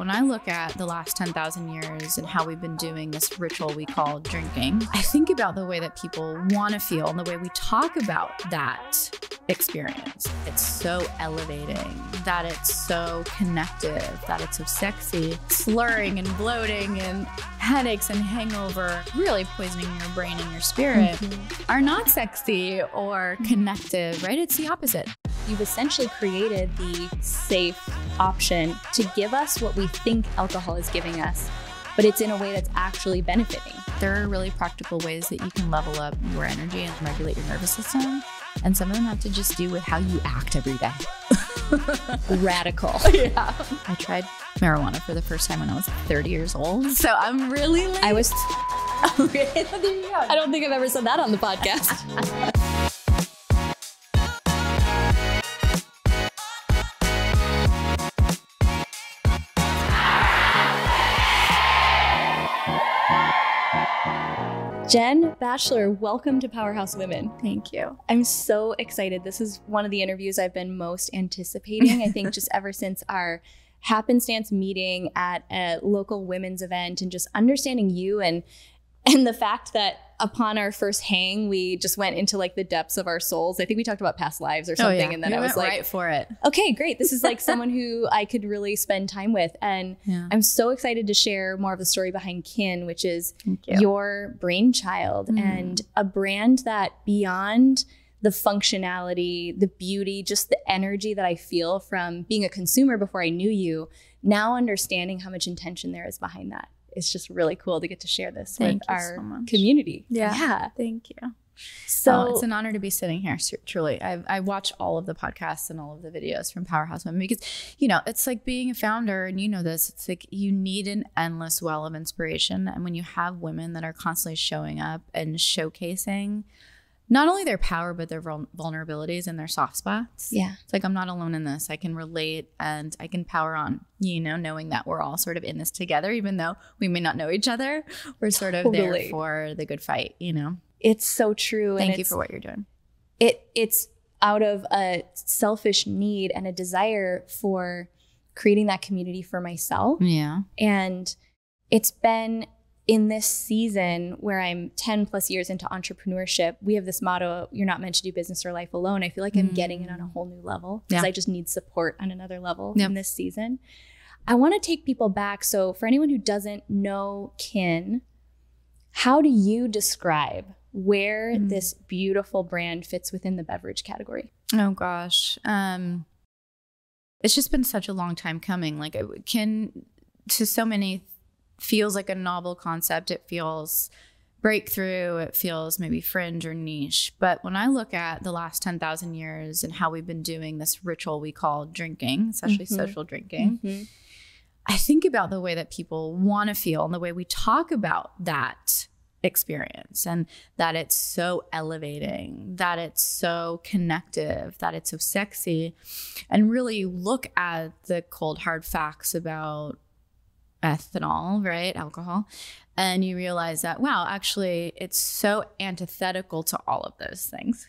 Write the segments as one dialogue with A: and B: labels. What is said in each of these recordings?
A: when I look at the last 10,000 years and how we've been doing this ritual we call drinking, I think about the way that people want to feel and the way we talk about that experience. It's so elevating, that it's so connective, that it's so sexy, slurring and bloating and headaches and hangover, really poisoning your brain and your spirit, mm-hmm. are not sexy or connective, right? It's the opposite.
B: You've essentially created the safe option to give us what we think alcohol is giving us, but it's in a way that's actually benefiting.
A: There are really practical ways that you can level up your energy and regulate your nervous system. And some of them have to just do with how you act every day.
B: Radical.
A: Yeah. I tried marijuana for the first time when I was 30 years old. So I'm really late.
B: I was. I don't think I've ever said that on the podcast. Jen Batchelor, welcome to Powerhouse Women.
A: Thank you.
B: I'm so excited. This is one of the interviews I've been most anticipating. I think just ever since our happenstance meeting at a local women's event and just understanding you and and the fact that upon our first hang, we just went into like the depths of our souls. I think we talked about past lives or something, oh, yeah.
A: and
B: then we I was like,
A: right for it.
B: Okay, great. This is like someone who I could really spend time with, and yeah. I'm so excited to share more of the story behind Kin, which is you. your brainchild mm. and a brand that beyond the functionality, the beauty, just the energy that I feel from being a consumer before I knew you. Now understanding how much intention there is behind that it's just really cool to get to share this Thank with our so community.
A: Yeah. yeah. Thank you. So oh, it's an honor to be sitting here. Truly, I, I watch all of the podcasts and all of the videos from Powerhouse Women because, you know, it's like being a founder, and you know this. It's like you need an endless well of inspiration, and when you have women that are constantly showing up and showcasing not only their power but their vulnerabilities and their soft spots.
B: Yeah.
A: It's like i'm not alone in this. I can relate and i can power on you know knowing that we're all sort of in this together even though we may not know each other. We're sort of totally. there for the good fight you know?
B: It's so true
A: thank you for what you're doing.
B: It it's out of a selfish need and a desire for creating that community for myself.
A: Yeah.
B: And it's been in this season where I'm 10 plus years into entrepreneurship, we have this motto you're not meant to do business or life alone. I feel like I'm getting it on a mm. whole new level because yeah. I just need support on another level yep. in this season. I want to take people back. So, for anyone who doesn't know Kin, how do you describe where mm. this beautiful brand fits within the beverage category?
A: Oh gosh. Um it's just been such a long time coming. Like Kin to so many feels like a novel concept. It feels breakthrough. It feels maybe fringe or niche. But when I look at the last 10,000 years and how we've been doing this ritual we call drinking, especially mm-hmm. social drinking, mm-hmm. I think about the way that people want to feel and the way we talk about that experience and that it's so elevating, that it's so connective, that it's so sexy. And really look at the cold, hard facts about ethanol, right? Alcohol. And you realize that, wow, actually, it's so antithetical to all of those things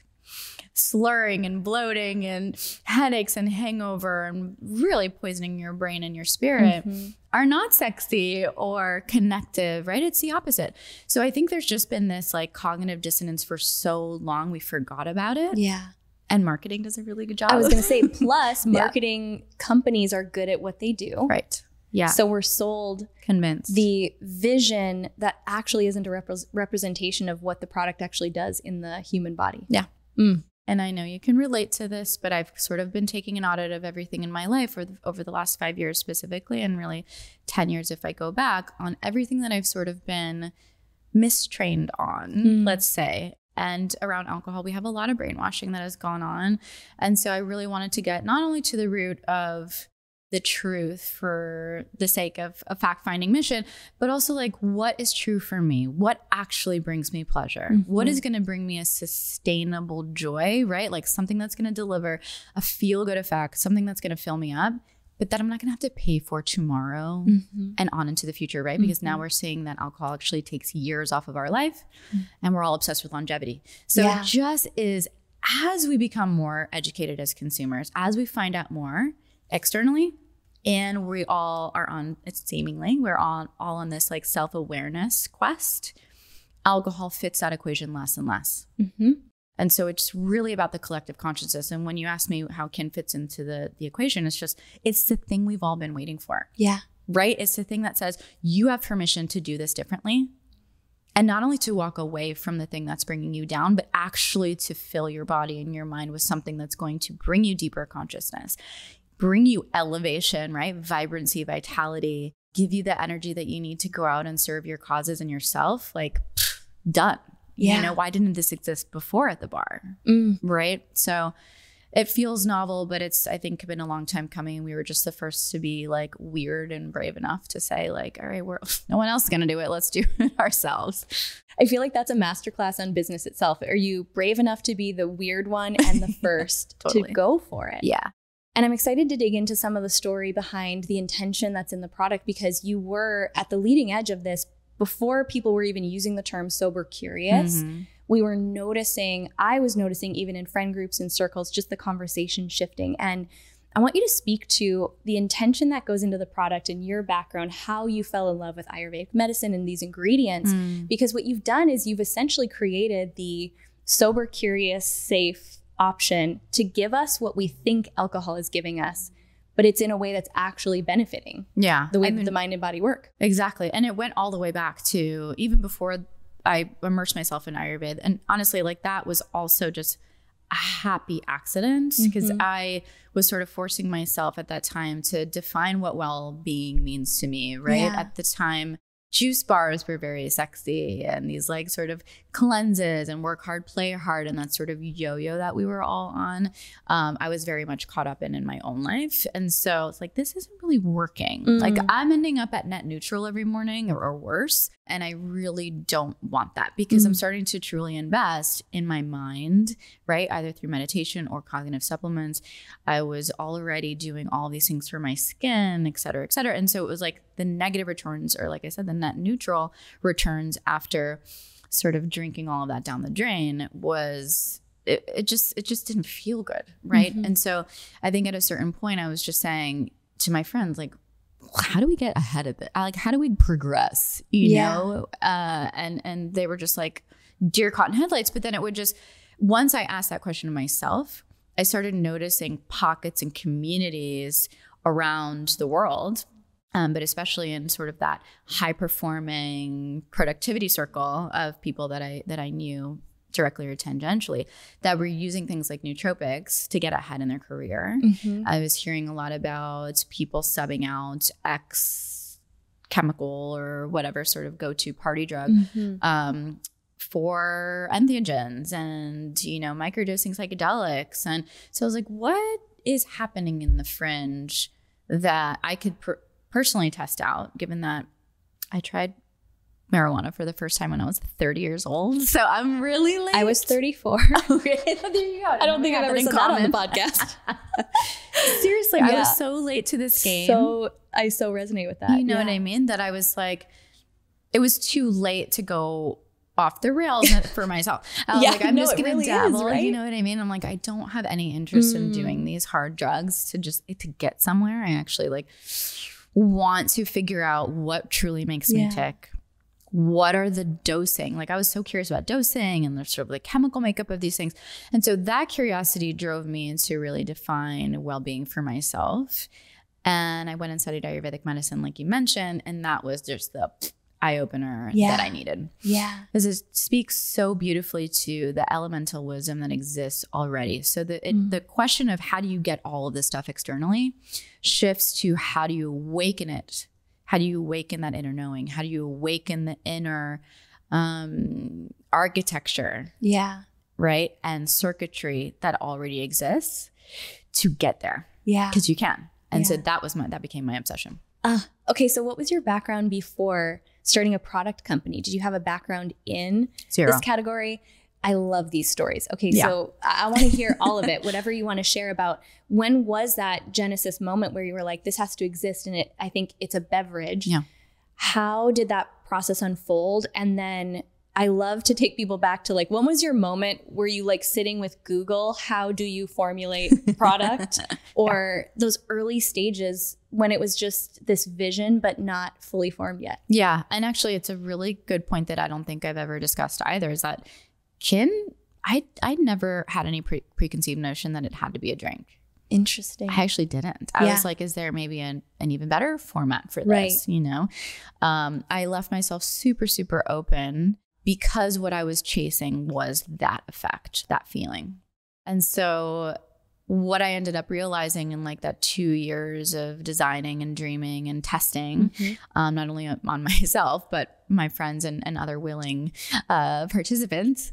A: slurring and bloating and headaches and hangover and really poisoning your brain and your spirit mm-hmm. are not sexy or connective, right? It's the opposite. So I think there's just been this like cognitive dissonance for so long we forgot about it.
B: Yeah.
A: And marketing does a really good job.
B: I was going to say, plus, marketing yeah. companies are good at what they do.
A: Right.
B: Yeah. So we're sold
A: convinced
B: the vision that actually isn't a rep- representation of what the product actually does in the human body.
A: Yeah. Mm. And I know you can relate to this, but I've sort of been taking an audit of everything in my life the, over the last five years specifically, and really 10 years if I go back on everything that I've sort of been mistrained on, mm. let's say. And around alcohol, we have a lot of brainwashing that has gone on. And so I really wanted to get not only to the root of the truth for the sake of a fact finding mission, but also like what is true for me? What actually brings me pleasure? Mm-hmm. What is going to bring me a sustainable joy, right? Like something that's going to deliver a feel good effect, something that's going to fill me up, but that I'm not going to have to pay for tomorrow mm-hmm. and on into the future, right? Because mm-hmm. now we're seeing that alcohol actually takes years off of our life mm. and we're all obsessed with longevity. So yeah. it just is as we become more educated as consumers, as we find out more externally, and we all are on it's seemingly we're all all on this like self-awareness quest. Alcohol fits that equation less and less.
B: Mm-hmm.
A: and so it's really about the collective consciousness. And when you ask me how kin fits into the the equation it's just it's the thing we've all been waiting for.
B: Yeah.
A: right? It's the thing that says you have permission to do this differently. And not only to walk away from the thing that's bringing you down but actually to fill your body and your mind with something that's going to bring you deeper consciousness bring you elevation right vibrancy vitality give you the energy that you need to go out and serve your causes and yourself like done
B: Yeah.
A: you know why didn't this exist before at the bar
B: Mm.
A: right so it feels novel but it's i think been a long time coming we were just the first to be like weird and brave enough to say like all right we're no one else is going to do it let's do it ourselves
B: I feel like that's a masterclass on business itself. Are you brave enough to be the weird one and the first
A: Totally.
B: to go for it?
A: yeah
B: And I'm excited to dig into some of the story behind the intention that's in the product because you were at the leading edge of this before people were even using the term sober curious.
A: Mhm.
B: We were noticing, I was noticing even in friend groups and circles, just the conversation shifting. And I want you to speak to the intention that goes into the product and your background, how you fell in love with Ayurvedic medicine and these ingredients.
A: Mm.
B: Because what you've done is you've essentially created the sober, curious, safe option to give us what we think alcohol is giving us, but it's in a way that's actually benefiting
A: yeah
B: the way
A: I
B: that
A: mean,
B: the mind and body work.
A: Exactly. And it went all the way back to even before I immersed myself in Ayurveda. And honestly, like that was also just a happy accident because
B: Mhm.
A: I was sort of forcing myself at that time to define what well being means to me, right?
B: Yeah.
A: At the time, juice bars were very sexy and these like sort of cleanses and work hard, play hard, and that sort of yo yo that we were all on. Um, I was very much caught up in in my own life. And so it's like, this isn't really working.
B: Mm.
A: Like, I'm ending up at net neutral every morning or, or worse. And I really don't want that because I'm
B: Mm.
A: starting to truly invest in my mind, right? Either through meditation or cognitive supplements. I was already doing all these things for my skin, et cetera, et cetera. And so it was like the negative returns, or like I said, the net neutral returns after sort of drinking all of that down the drain was it, it just it just didn't feel good right
B: Mhm.
A: and so i think at a certain point i was just saying to my friends like how do we get ahead of it like how do we progress you
B: Yeah.
A: know uh and and they were just like deer caught in headlights but then it would just once i asked that question to myself i started noticing pockets and communities around the world um, but especially in sort of that high performing productivity circle of people that I that I knew directly or tangentially that were using things like nootropics to get ahead in their career.
B: Mhm.
A: I was hearing a lot about people subbing out X chemical or whatever sort of go to party drug
B: Mhm.
A: um, for entheogens and you know microdosing psychedelics and so i was like what is happening in the fringe that i could per- personally test out given that i tried marijuana for the first time when i was 30 years old so i'm really late
B: I was 34.
A: okay there you go
B: I don't think I've ever said that on the podcast.
A: seriously i was so late to this game
B: So I so resonate with that.
A: you know
B: Yeah.
A: what I mean? That I was like, it was too late to go off the rails for myself. I was
B: Yeah,
A: like, I'm
B: no,
A: just gonna
B: really is,
A: dabble.
B: right?
A: You know what I mean? I'm like, I don't have any interest in
B: Mm.
A: doing these hard drugs to just to get somewhere. I actually like want to figure out what truly makes
B: Yeah.
A: me tick. What are the dosing? Like I was so curious about dosing and the sort of the chemical makeup of these things. And so that curiosity drove me to really define well-being for myself. And I went and studied Ayurvedic medicine, like you mentioned, and that was just the eye opener
B: Yeah.
A: that I needed.
B: Yeah.
A: Because it speaks so beautifully to the elemental wisdom that exists already. So the it,
B: Mm.
A: the question of how do you get all of this stuff externally shifts to how do you awaken it? How do you awaken that inner knowing? How do you awaken the inner um, architecture,
B: Yeah.
A: right, and circuitry that already exists to get there?
B: Yeah.
A: Because you can. And so that was my that became my obsession.
B: Uh, okay. So, what was your background before starting a product company? Did you have a background in
A: Zero.
B: this category? I love these stories. Okay,
A: Yeah.
B: so I, I want to hear all of it. Whatever you want to share about. When was that genesis moment where you were like, "This has to exist," and it? I think it's a beverage.
A: Yeah.
B: How did that process unfold? And then I love to take people back to like, when was your moment where you like sitting with Google? How do you formulate product? or yeah. those early stages when it was just this vision, but not fully formed yet.
A: Yeah. And actually, it's a really good point that I don't think I've ever discussed either is that Kin, I, I never had any pre- preconceived notion that it had to be a drink.
B: Interesting.
A: I actually didn't. I yeah. was like, is there maybe an, an even better format for this? Right. You know, um, I left myself super, super open because what I was chasing was that effect, that feeling. And so, what I ended up realizing in like that two years of designing and dreaming and testing, mm-hmm. um, not only on myself, but my friends and, and other willing uh, participants,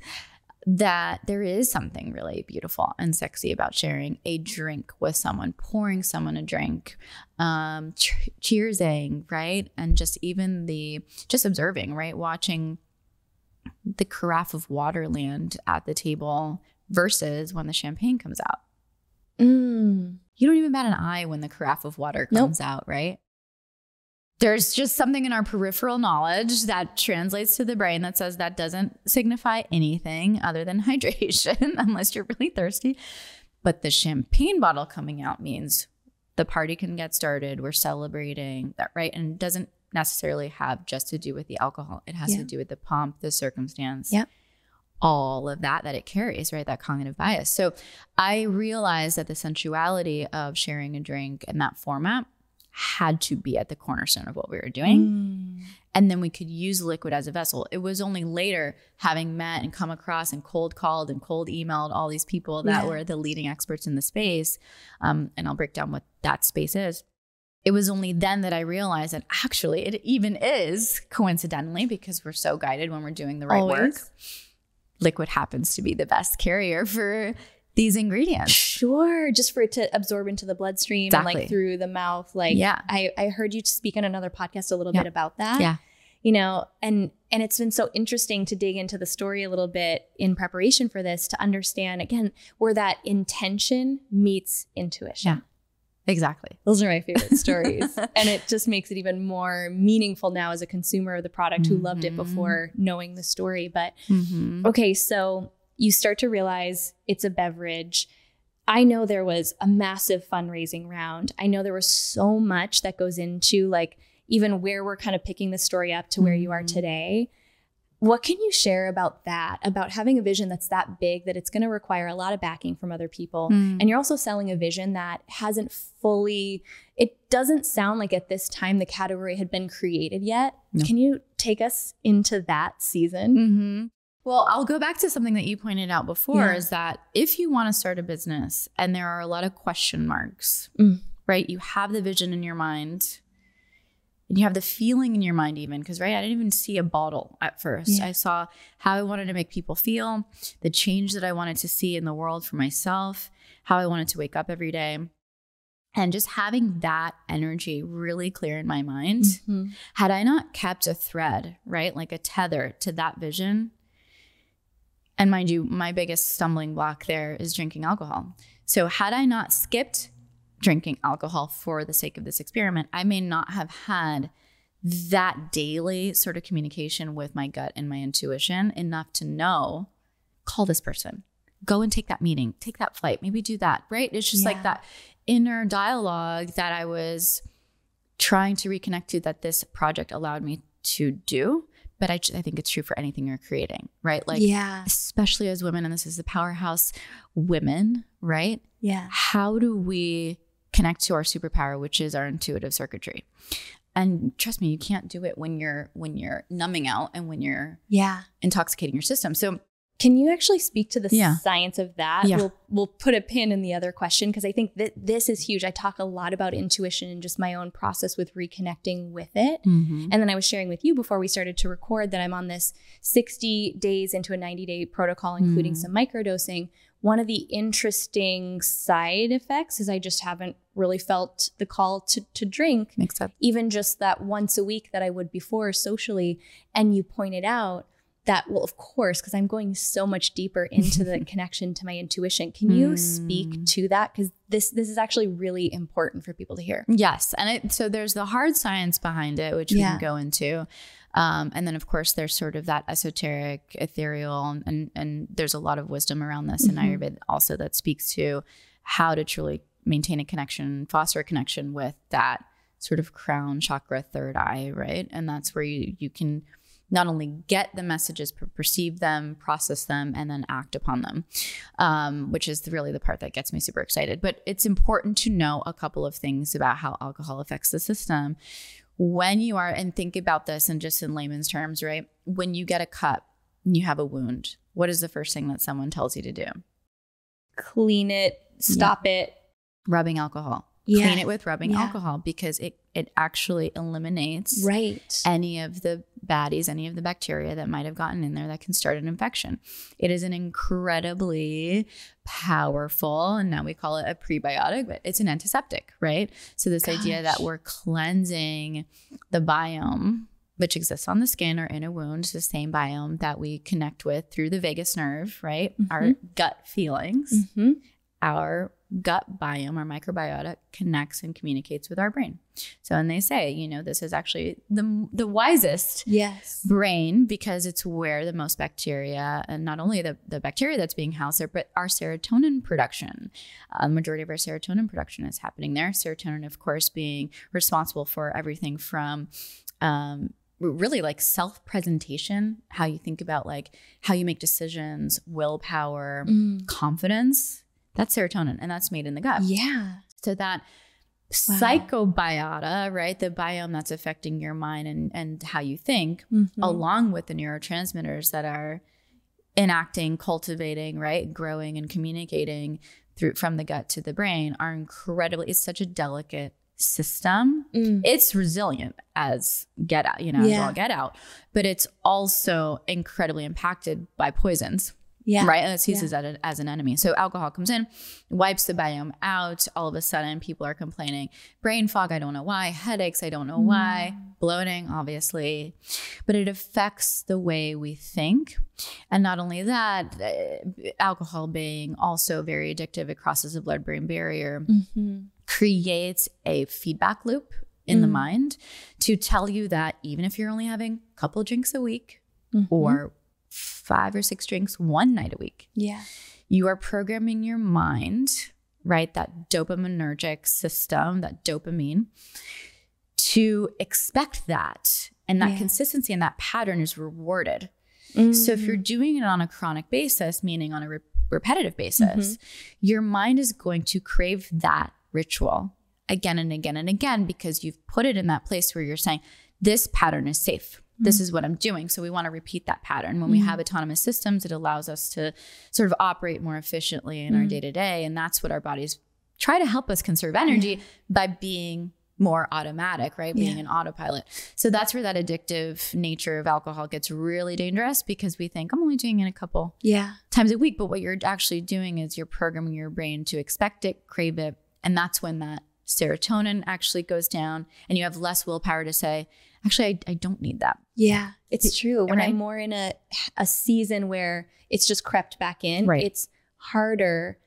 A: that there is something really beautiful and sexy about sharing a drink with someone, pouring someone a drink, um, ch- cheersing, right? And just even the, just observing, right? Watching the carafe of Waterland at the table versus when the champagne comes out. Mm. You don't even bat an eye when the carafe of water comes nope. out, right? There's just something in our peripheral knowledge that translates to the brain that says that doesn't signify anything other than hydration unless you're really thirsty. But the champagne bottle coming out means the party can get started. We're celebrating that, right? And it doesn't necessarily have just to do with the alcohol. It has yeah. to do with the pomp, the circumstance.
B: Yep.
A: All of that that it carries, right? That cognitive bias. So I realized that the sensuality of sharing a drink in that format had to be at the cornerstone of what we were doing. Mm. And then we could use liquid as a vessel. It was only later, having met and come across and cold called and cold emailed all these people that yeah. were the leading experts in the space. Um, and I'll break down what that space is it was only then that I realized that actually it even is coincidentally because we're so guided when we're doing the right Always. work. Liquid happens to be the best carrier for these ingredients.
B: Sure, just for it to absorb into the bloodstream exactly. and like through the mouth. Like, yeah, I, I heard you speak on another podcast a little yeah. bit about that.
A: Yeah,
B: you know, and and it's been so interesting to dig into the story a little bit in preparation for this to understand again where that intention meets intuition.
A: Yeah. Exactly.
B: Those are my favorite stories. and it just makes it even more meaningful now as a consumer of the product mm-hmm. who loved it mm-hmm. before knowing the story. But mm-hmm. okay, so you start to realize it's a beverage. I know there was a massive fundraising round. I know there was so much that goes into like even where we're kind of picking the story up to where you are mm-hmm. today. What can you share about that? About having a vision that's that big that it's going to require a lot of backing from other people. Mm. And you're also selling a vision that hasn't fully, it doesn't sound like at this time the category had been created yet. No. Can you take us into that season?
A: Mm-hmm. Well, I'll go back to something that you pointed out before yeah. is that if you want to start a business and there are a lot of question marks, mm. right? You have the vision in your mind and you have the feeling in your mind even because right i didn't even see a bottle at first yeah. i saw how i wanted to make people feel the change that i wanted to see in the world for myself how i wanted to wake up every day and just having that energy really clear in my mind mm-hmm. had i not kept a thread right like a tether to that vision and mind you my biggest stumbling block there is drinking alcohol so had i not skipped drinking alcohol for the sake of this experiment, I may not have had that daily sort of communication with my gut and my intuition enough to know call this person, go and take that meeting, take that flight, maybe do that, right? It's just yeah. like that inner dialogue that I was trying to reconnect to that this project allowed me to do. But I, I think it's true for anything you're creating, right? Like,
B: yeah,
A: especially as women, and this is the powerhouse women, right?
B: Yeah.
A: How do we connect to our superpower, which is our intuitive circuitry. And trust me, you can't do it when you're when you're numbing out and when you're
B: yeah
A: intoxicating your system. So
B: can you actually speak to the yeah. science of that? Yeah. We'll we'll put a pin in the other question because I think that this is huge. I talk a lot about intuition and just my own process with reconnecting with it. Mm-hmm. And then I was sharing with you before we started to record that I'm on this 60 days into a 90 day protocol, including mm-hmm. some microdosing, one of the interesting side effects is I just haven't really felt the call to, to drink.
A: Makes sense.
B: Even just that once a week that I would before socially. And you pointed out that, well, of course, because I'm going so much deeper into the connection to my intuition. Can you mm. speak to that? Because this this is actually really important for people to hear.
A: Yes. And it, so there's the hard science behind it, which we can go into. Um, and then, of course, there's sort of that esoteric, ethereal, and and there's a lot of wisdom around this mm-hmm. in Ayurveda also that speaks to how to truly maintain a connection, foster a connection with that sort of crown chakra, third eye, right? And that's where you you can not only get the messages, but perceive them, process them, and then act upon them, um, which is really the part that gets me super excited. But it's important to know a couple of things about how alcohol affects the system. When you are, and think about this and just in layman's terms, right? When you get a cut and you have a wound, what is the first thing that someone tells you to do?
B: Clean it, stop yeah. it.
A: Rubbing alcohol yeah. clean it with rubbing yeah. alcohol because it it actually eliminates
B: right
A: any of the baddies, any of the bacteria that might have gotten in there that can start an infection. It is an incredibly powerful, and now we call it a prebiotic, but it's an antiseptic, right? So this Gosh. idea that we're cleansing the biome which exists on the skin or in a wound, the same biome that we connect with through the vagus nerve, right? Mm-hmm. Our gut feelings. Mm-hmm our gut biome, or microbiota connects and communicates with our brain. So, and they say, you know, this is actually the the wisest
B: yes.
A: brain because it's where the most bacteria, and not only the, the bacteria that's being housed there, but our serotonin production. A uh, majority of our serotonin production is happening there. Serotonin, of course, being responsible for everything from um, really like self presentation, how you think about like how you make decisions, willpower, mm. confidence that's serotonin and that's made in the gut.
B: Yeah.
A: So that wow. psychobiota, right? The biome that's affecting your mind and, and how you think, mm-hmm. along with the neurotransmitters that are enacting, cultivating, right? Growing and communicating through from the gut to the brain are incredibly, it's such a delicate system. Mm. It's resilient as get out, you know, yeah. as all get out, but it's also incredibly impacted by poisons
B: yeah.
A: Right. And it sees yeah. as, as an enemy. So alcohol comes in, wipes the biome out. All of a sudden, people are complaining brain fog. I don't know why. Headaches. I don't know mm. why. Bloating, obviously. But it affects the way we think. And not only that, uh, alcohol being also very addictive, it crosses the blood brain barrier, mm-hmm. creates a feedback loop in mm. the mind to tell you that even if you're only having a couple drinks a week mm-hmm. or five or six drinks one night a week.
B: Yeah.
A: You are programming your mind, right? That dopaminergic system, that dopamine, to expect that. And that yeah. consistency and that pattern is rewarded. Mm-hmm. So if you're mm. doing it on a chronic basis, meaning on a re- repetitive basis, mm-hmm. your mind is going to crave that ritual again and again and again because you've put it in that place where you're saying, this pattern is safe this mm-hmm. is what I'm doing. So we want to repeat that pattern. When we have mm-hmm. autonomous systems, it allows us to sort of operate more efficiently in our day to day. And that's what our bodies try to help us conserve energy by being more automatic, right? Being yeah. an autopilot. So that's where that addictive nature of alcohol gets really dangerous because we think I'm only doing it a couple
B: yeah.
A: times a week. But what you're actually doing is you're programming your brain to expect it, crave it. And that's when that serotonin actually goes down and you have less willpower to say, actually, I, I don't need that.
B: Yeah, it's true. When right? I'm more in a, a season where it's just crept back in, right. it's harder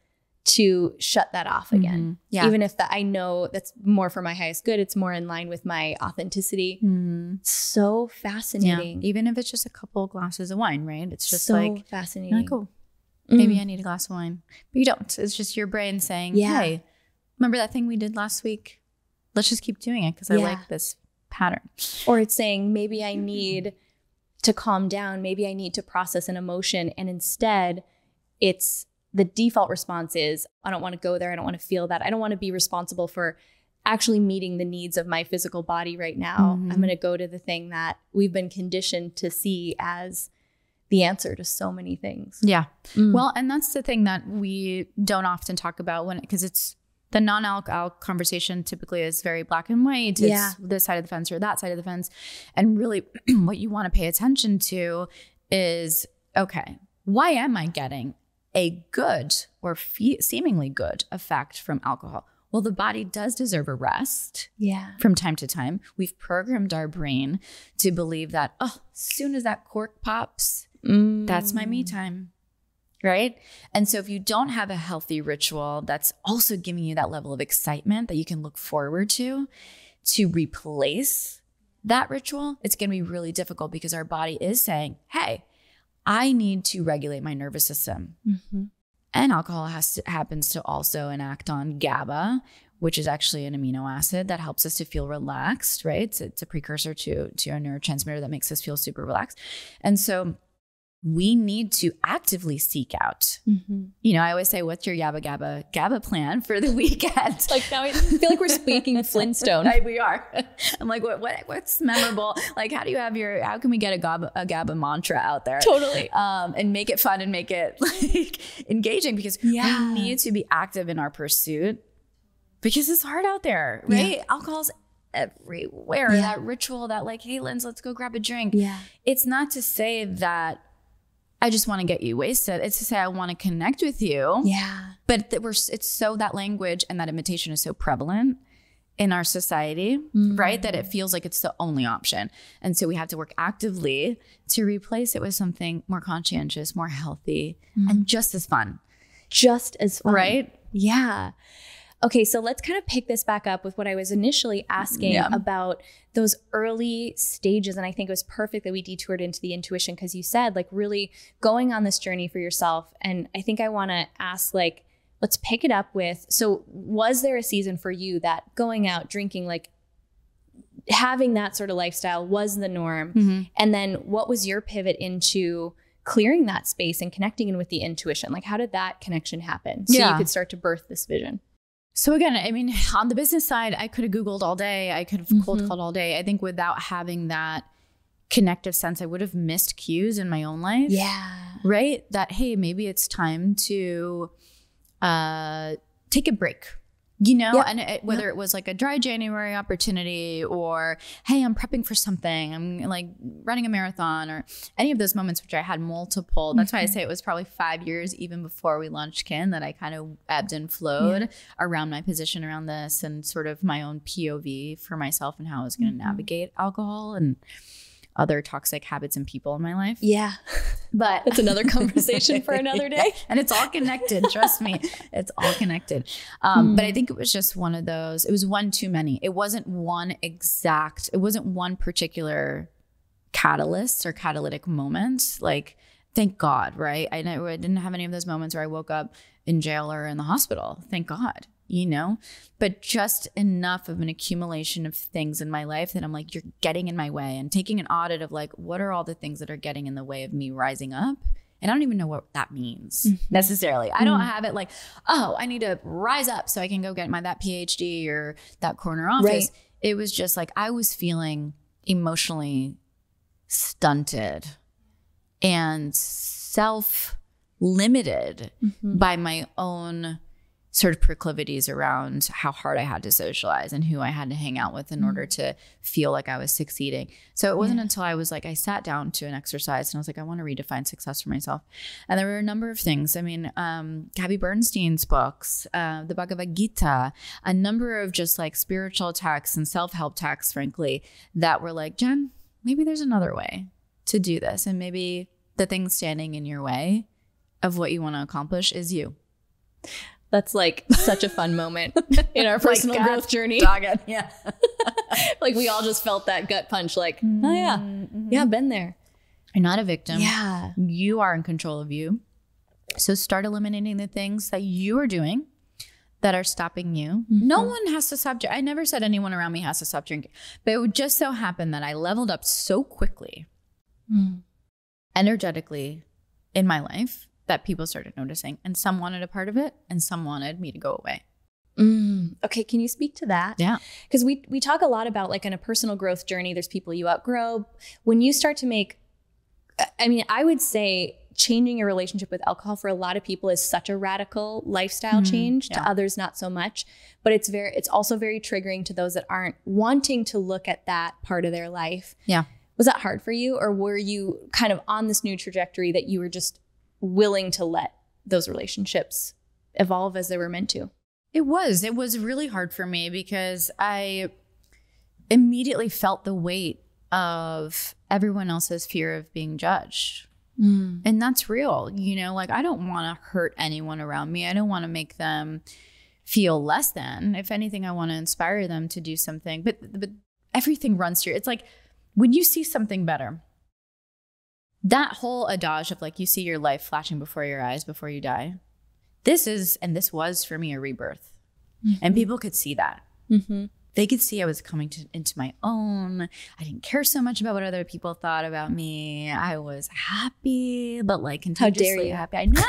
B: to shut that off again. Mm-hmm. Yeah. Even if that I know that's more for my highest good, it's more in line with my authenticity. Mm-hmm. So fascinating.
A: Yeah. Even if it's just a couple glasses of wine, right? It's just
B: so
A: like
B: fascinating.
A: Like, oh, maybe mm. I need a glass of wine. But you don't. It's just your brain saying, yeah. Hey, remember that thing we did last week? Let's just keep doing it because I like this pattern.
B: Or it's saying, maybe I need to calm down. Maybe I need to process an emotion. And instead, it's the default response is, I don't want to go there. I don't want to feel that. I don't want to be responsible for actually meeting the needs of my physical body right now. Mm-hmm. I'm going to go to the thing that we've been conditioned to see as the answer to so many things.
A: Yeah. Mm. Well, and that's the thing that we don't often talk about when because it's the non-alc conversation typically is very black and white. It's yeah. this side of the fence or that side of the fence. And really what you want to pay attention to is okay, why am I getting a good or fe- seemingly good effect from alcohol? Well, the body does deserve a rest.
B: Yeah.
A: From time to time, we've programmed our brain to believe that, oh, as soon as that cork pops, mm. that's my me time right? And so if you don't have a healthy ritual that's also giving you that level of excitement that you can look forward to to replace that ritual, it's going to be really difficult because our body is saying, hey, I need to regulate my nervous system. Mm-hmm. And alcohol has to, happens to also enact on GABA, which is actually an amino acid that helps us to feel relaxed, right? It's, it's a precursor to, to a neurotransmitter that makes us feel super relaxed. And so we need to actively seek out. Mm-hmm. You know, I always say, "What's your yabba gabba gabba plan for the weekend?"
B: like now, I feel like we're speaking Flintstone.
A: I, we are. I'm like, what, what, what's memorable? like, how do you have your? How can we get a gabba a gabba mantra out there?
B: Totally.
A: Um, and make it fun and make it like engaging because yeah. we need to be active in our pursuit because it's hard out there, right? Yeah. Alcohol's everywhere. Yeah. That ritual, that like, hey, Linz, let's go grab a drink.
B: Yeah.
A: It's not to say that I just want to get you wasted. It's to say I want to connect with you.
B: Yeah.
A: But that we're it's so that language and that imitation is so prevalent in our society, mm. right? That it feels like it's the only option. And so we have to work actively to replace it with something more conscientious, more healthy, mm. and just as fun.
B: Just as fun.
A: Right?
B: Yeah. Okay, so let's kind of pick this back up with what I was initially asking yeah. about those early stages. And I think it was perfect that we detoured into the intuition because you said, like, really going on this journey for yourself. And I think I want to ask, like, let's pick it up with so, was there a season for you that going out, drinking, like, having that sort of lifestyle was the norm? Mm-hmm. And then what was your pivot into? clearing that space and connecting in with the intuition like how did that connection happen so yeah. you could start to birth this vision
A: so again, I mean, on the business side, I could have Googled all day. I could have mm-hmm. cold called all day. I think without having that connective sense, I would have missed cues in my own life.
B: Yeah.
A: Right? That, hey, maybe it's time to uh, take a break you know yeah. and it, whether yeah. it was like a dry january opportunity or hey i'm prepping for something i'm like running a marathon or any of those moments which i had multiple that's mm-hmm. why i mm-hmm. say it was probably five years even before we launched kin that i kind of ebbed and flowed yeah. around my position around this and sort of my own pov for myself and how i was going to mm-hmm. navigate alcohol and other toxic habits and people in my life.
B: Yeah.
A: But
B: it's another conversation for another day.
A: and it's all connected. Trust me, it's all connected. Um, mm. But I think it was just one of those, it was one too many. It wasn't one exact, it wasn't one particular catalyst or catalytic moment. Like, thank God, right? I, I didn't have any of those moments where I woke up in jail or in the hospital. Thank God you know, but just enough of an accumulation of things in my life that I'm like, you're getting in my way and taking an audit of like, what are all the things that are getting in the way of me rising up? And I don't even know what that means mm-hmm. necessarily. I don't mm-hmm. have it like, oh, I need to rise up so I can go get my that PhD or that corner office. Right. It was just like I was feeling emotionally stunted and self limited mm-hmm. by my own sort of proclivities around how hard I had to socialize and who I had to hang out with in mm-hmm. order to feel like I was succeeding. So it wasn't yeah. until I was like, I sat down to an exercise and I was like, I want to redefine success for myself. And there were a number of things. I mean, um, Gabby Bernstein's books, uh, the Bhagavad Gita, a number of just like spiritual texts and self help texts, frankly, that were like, Jen, maybe there's another way to do this. And maybe the thing standing in your way of what you want to accomplish is you.
B: That's like such a fun moment in our personal like, growth journey.
A: Dogged. Yeah.
B: like we all just felt that gut punch, like, mm-hmm. oh yeah. Mm-hmm. Yeah, been there.
A: You're not a victim.
B: Yeah.
A: You are in control of you. So start eliminating the things that you are doing that are stopping you. Mm-hmm. No one has to stop. drinking. I never said anyone around me has to stop drinking, but it would just so happen that I leveled up so quickly, mm. energetically in my life that people started noticing. And some wanted a part of it and some wanted me to go away.
B: Mm, okay, can you speak to that?
A: Yeah.
B: Because we we talk a lot about like in a personal growth journey, there's people you outgrow. When you start to make I mean, I would say changing your relationship with alcohol for a lot of people is such a radical lifestyle mm, change yeah. to others not so much but it's very it's also very triggering to those that aren't wanting to look at that part of their life
A: yeah
B: was that hard for you or were you kind of on this new trajectory that you were just willing to let those relationships evolve as they were meant to.
A: It was. It was really hard for me because I immediately felt the weight of everyone else's fear of being judged. Mm. And that's real. You know, like I don't want to hurt anyone around me. I don't want to make them feel less than. If anything, I want to inspire them to do something. But but everything runs through. It's like when you see something better, that whole adage of like you see your life flashing before your eyes before you die. This is, and this was for me a rebirth. Mm-hmm. And people could see that. Mm-hmm they could see I was coming to, into my own. I didn't care so much about what other people thought about me. I was happy, but like contagiously How dare you? happy. I know.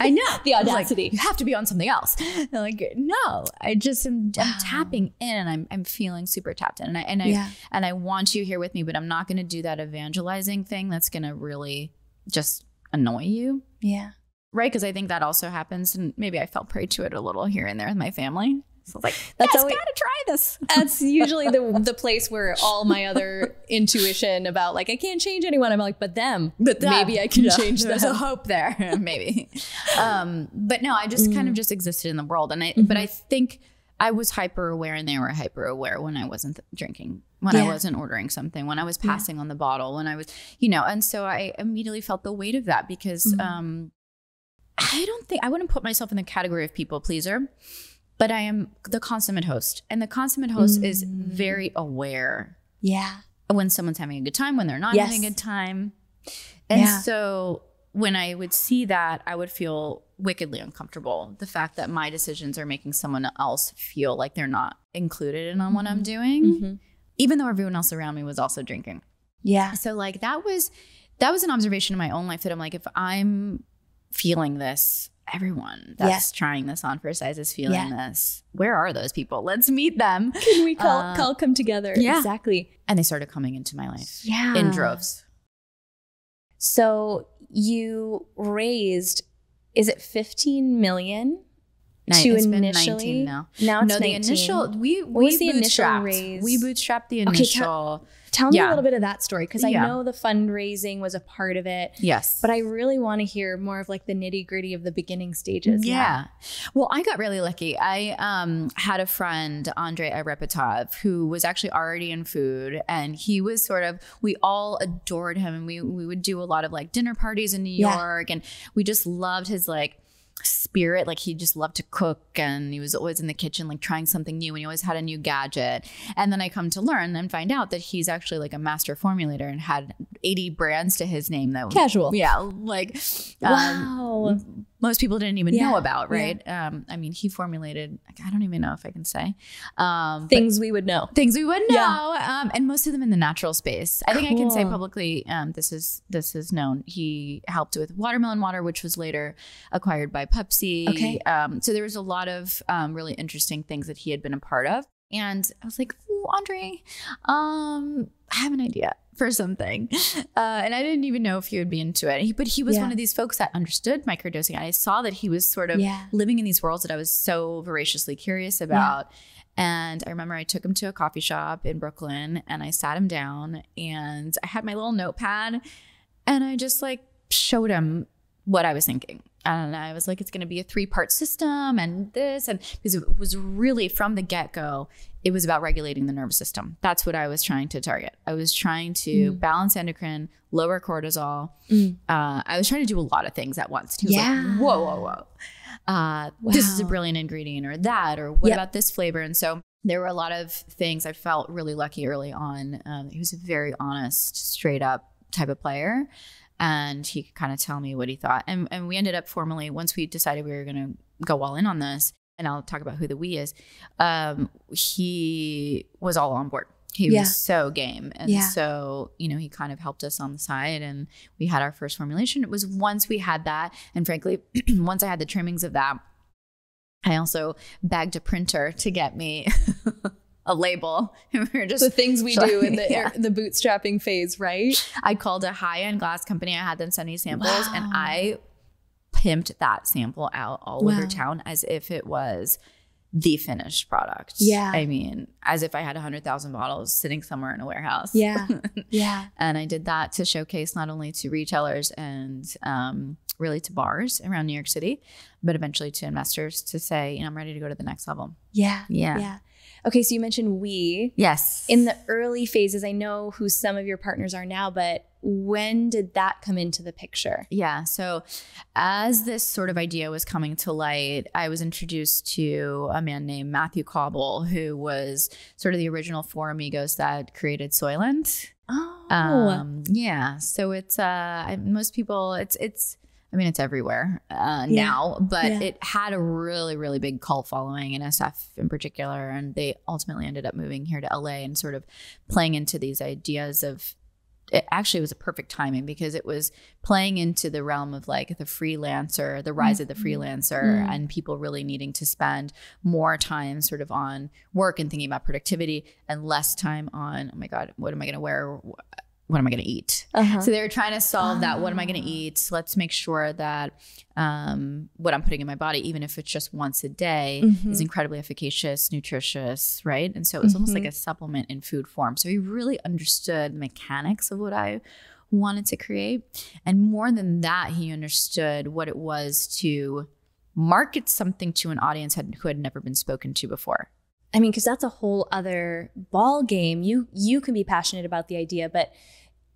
A: I know.
B: the audacity.
A: Like, you have to be on something else. And like, no, I just am I'm tapping in and I'm I'm feeling super tapped in. And I and I yeah. and I want you here with me, but I'm not gonna do that evangelizing thing that's gonna really just annoy you.
B: Yeah.
A: Right. Cause I think that also happens. And maybe I fell prey to it a little here and there with my family. So I was like, that's yes, always, gotta try this.
B: That's usually the the place where all my other intuition about like I can't change anyone. I'm like, but them,
A: but
B: them. maybe I can yeah. change.
A: There's a hope there, maybe. Um, but no, I just mm. kind of mm. just existed in the world, and I. Mm-hmm. But I think I was hyper aware, and they were hyper aware when I wasn't drinking, when yeah. I wasn't ordering something, when I was passing yeah. on the bottle, when I was, you know, and so I immediately felt the weight of that because. Mm-hmm. Um, I don't think I wouldn't put myself in the category of people pleaser but I am the consummate host. And the consummate host mm. is very aware.
B: Yeah.
A: When someone's having a good time, when they're not yes. having a good time. And yeah. so when I would see that, I would feel wickedly uncomfortable. The fact that my decisions are making someone else feel like they're not included in on what I'm mm-hmm. doing, mm-hmm. even though everyone else around me was also drinking.
B: Yeah.
A: So like that was that was an observation in my own life that I'm like, if I'm feeling this, everyone that's yeah. trying this on for size is feeling yeah. this. Where are those people? Let's meet them.
B: Can we call uh, call come together?
A: Yeah.
B: Exactly.
A: And they started coming into my life.
B: Yeah.
A: In droves.
B: So you raised is it 15 million?
A: Nine, to initially
B: now. Now it's
A: no,
B: 19.
A: the initial we we
B: was the initial raise?
A: We bootstrapped the initial.
B: Okay, Tell me yeah. a little bit of that story because I yeah. know the fundraising was a part of it.
A: Yes.
B: But I really want to hear more of like the nitty gritty of the beginning stages.
A: Yeah. yeah. Well, I got really lucky. I um, had a friend, Andrei Arepetov, who was actually already in food. And he was sort of, we all adored him. And we, we would do a lot of like dinner parties in New York. And we just loved his like, spirit. Like he just loved to cook and he was always in the kitchen, like trying something new and he always had a new gadget. And then I come to learn and find out that he's actually like a master formulator and had 80 brands to his name that
B: casual.
A: Yeah. Like,
B: um, wow.
A: Um, most people didn't even yeah. know about, right? Yeah. Um, I mean, he formulated, I don't even know if I can say
B: um, things we would know,
A: things we would know. Yeah. Um, and most of them in the natural space. I think I can say publicly, um, this is, this is known. He helped with watermelon water, which was later acquired by Pepsi.
B: Okay.
A: Um, so there was a lot of um, really interesting things that he had been a part of. And I was like, Andrei, um, I have an idea for something. Uh, and I didn't even know if he would be into it. He, but he was yeah. one of these folks that understood microdosing. And I saw that he was sort of yeah. living in these worlds that I was so voraciously curious about. Yeah. And I remember I took him to a coffee shop in Brooklyn and I sat him down and I had my little notepad and I just like showed him what I was thinking and I was like, it's going to be a three part system and this. And because it was really from the get go, it was about regulating the nervous system. That's what I was trying to target. I was trying to mm. balance endocrine, lower cortisol. Mm. Uh, I was trying to do a lot of things at once. He was yeah. like, whoa, whoa, whoa. Uh, wow. This is a brilliant ingredient or that, or what yep. about this flavor? And so there were a lot of things I felt really lucky early on. Um, he was a very honest, straight up type of player and he could kind of tell me what he thought. And and we ended up formally once we decided we were going to go all in on this, and I'll talk about who the we is. Um, he was all on board. He yeah. was so game, and yeah. so you know he kind of helped us on the side, and we had our first formulation. It was once we had that, and frankly, once I had the trimmings of that. I also bagged a printer to get me a label. we
B: were just the things we do in the yeah. the bootstrapping phase, right?
A: I called a high end glass company. I had them send me samples, wow. and I pimped that sample out all wow. over town as if it was the finished product.
B: Yeah.
A: I mean, as if I had 100,000 bottles sitting somewhere in a warehouse.
B: Yeah. Yeah.
A: and I did that to showcase not only to retailers and um, really to bars around New York City, but eventually to investors to say, you know, I'm ready to go to the next level.
B: Yeah.
A: Yeah.
B: Yeah. Okay, so you mentioned we.
A: Yes.
B: In the early phases, I know who some of your partners are now, but when did that come into the picture?
A: Yeah. So, as this sort of idea was coming to light, I was introduced to a man named Matthew Cauble, who was sort of the original Four Amigos that created Soylent.
B: Oh,
A: Um, yeah. So it's uh, most people, it's it's. I mean, it's everywhere uh,
B: Yeah.
A: now, but
B: Yeah.
A: it had a really, really big cult following in SF in particular. And they ultimately ended up moving here to LA and sort of playing into these ideas of it actually was a perfect timing because it was playing into the realm of like the freelancer, the rise of the freelancer,
B: Mm.
A: and people really needing to spend more time sort of on work and thinking about productivity and less time on, oh my God, what am I going to wear? What am I going to eat?
B: uh-huh.
A: So they were trying to solve that. What am I going to
B: Ah.
A: eat? Let's make sure that um, what I'm putting in my body, even if it's just once a day,
B: Mhm.
A: is incredibly efficacious, nutritious, right? And so it was almost like
B: Mhm.
A: a supplement in food form. So he really understood the mechanics of what I wanted to create. And more than that, he understood what it was to market something to an audience had, who had never been spoken to before.
B: I mean, because that's a whole other ball game. You you can be passionate about the idea, but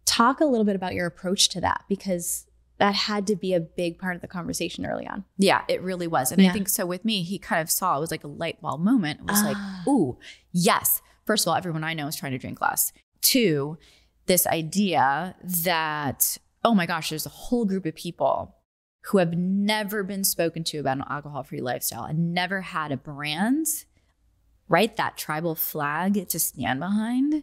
B: talk a little bit about your approach to that because that had to be a big part of the conversation early on.
A: Yeah, it really was. And
B: Yeah.
A: I think so with me, he kind of saw it was like a light bulb moment. It was
B: Ah.
A: like, ooh, yes. First of all, everyone I know is trying to drink less. Two, this idea that, oh my gosh, there's a whole group of people who have never been spoken to about an alcohol free lifestyle and never had a brand, right? That tribal flag to stand behind.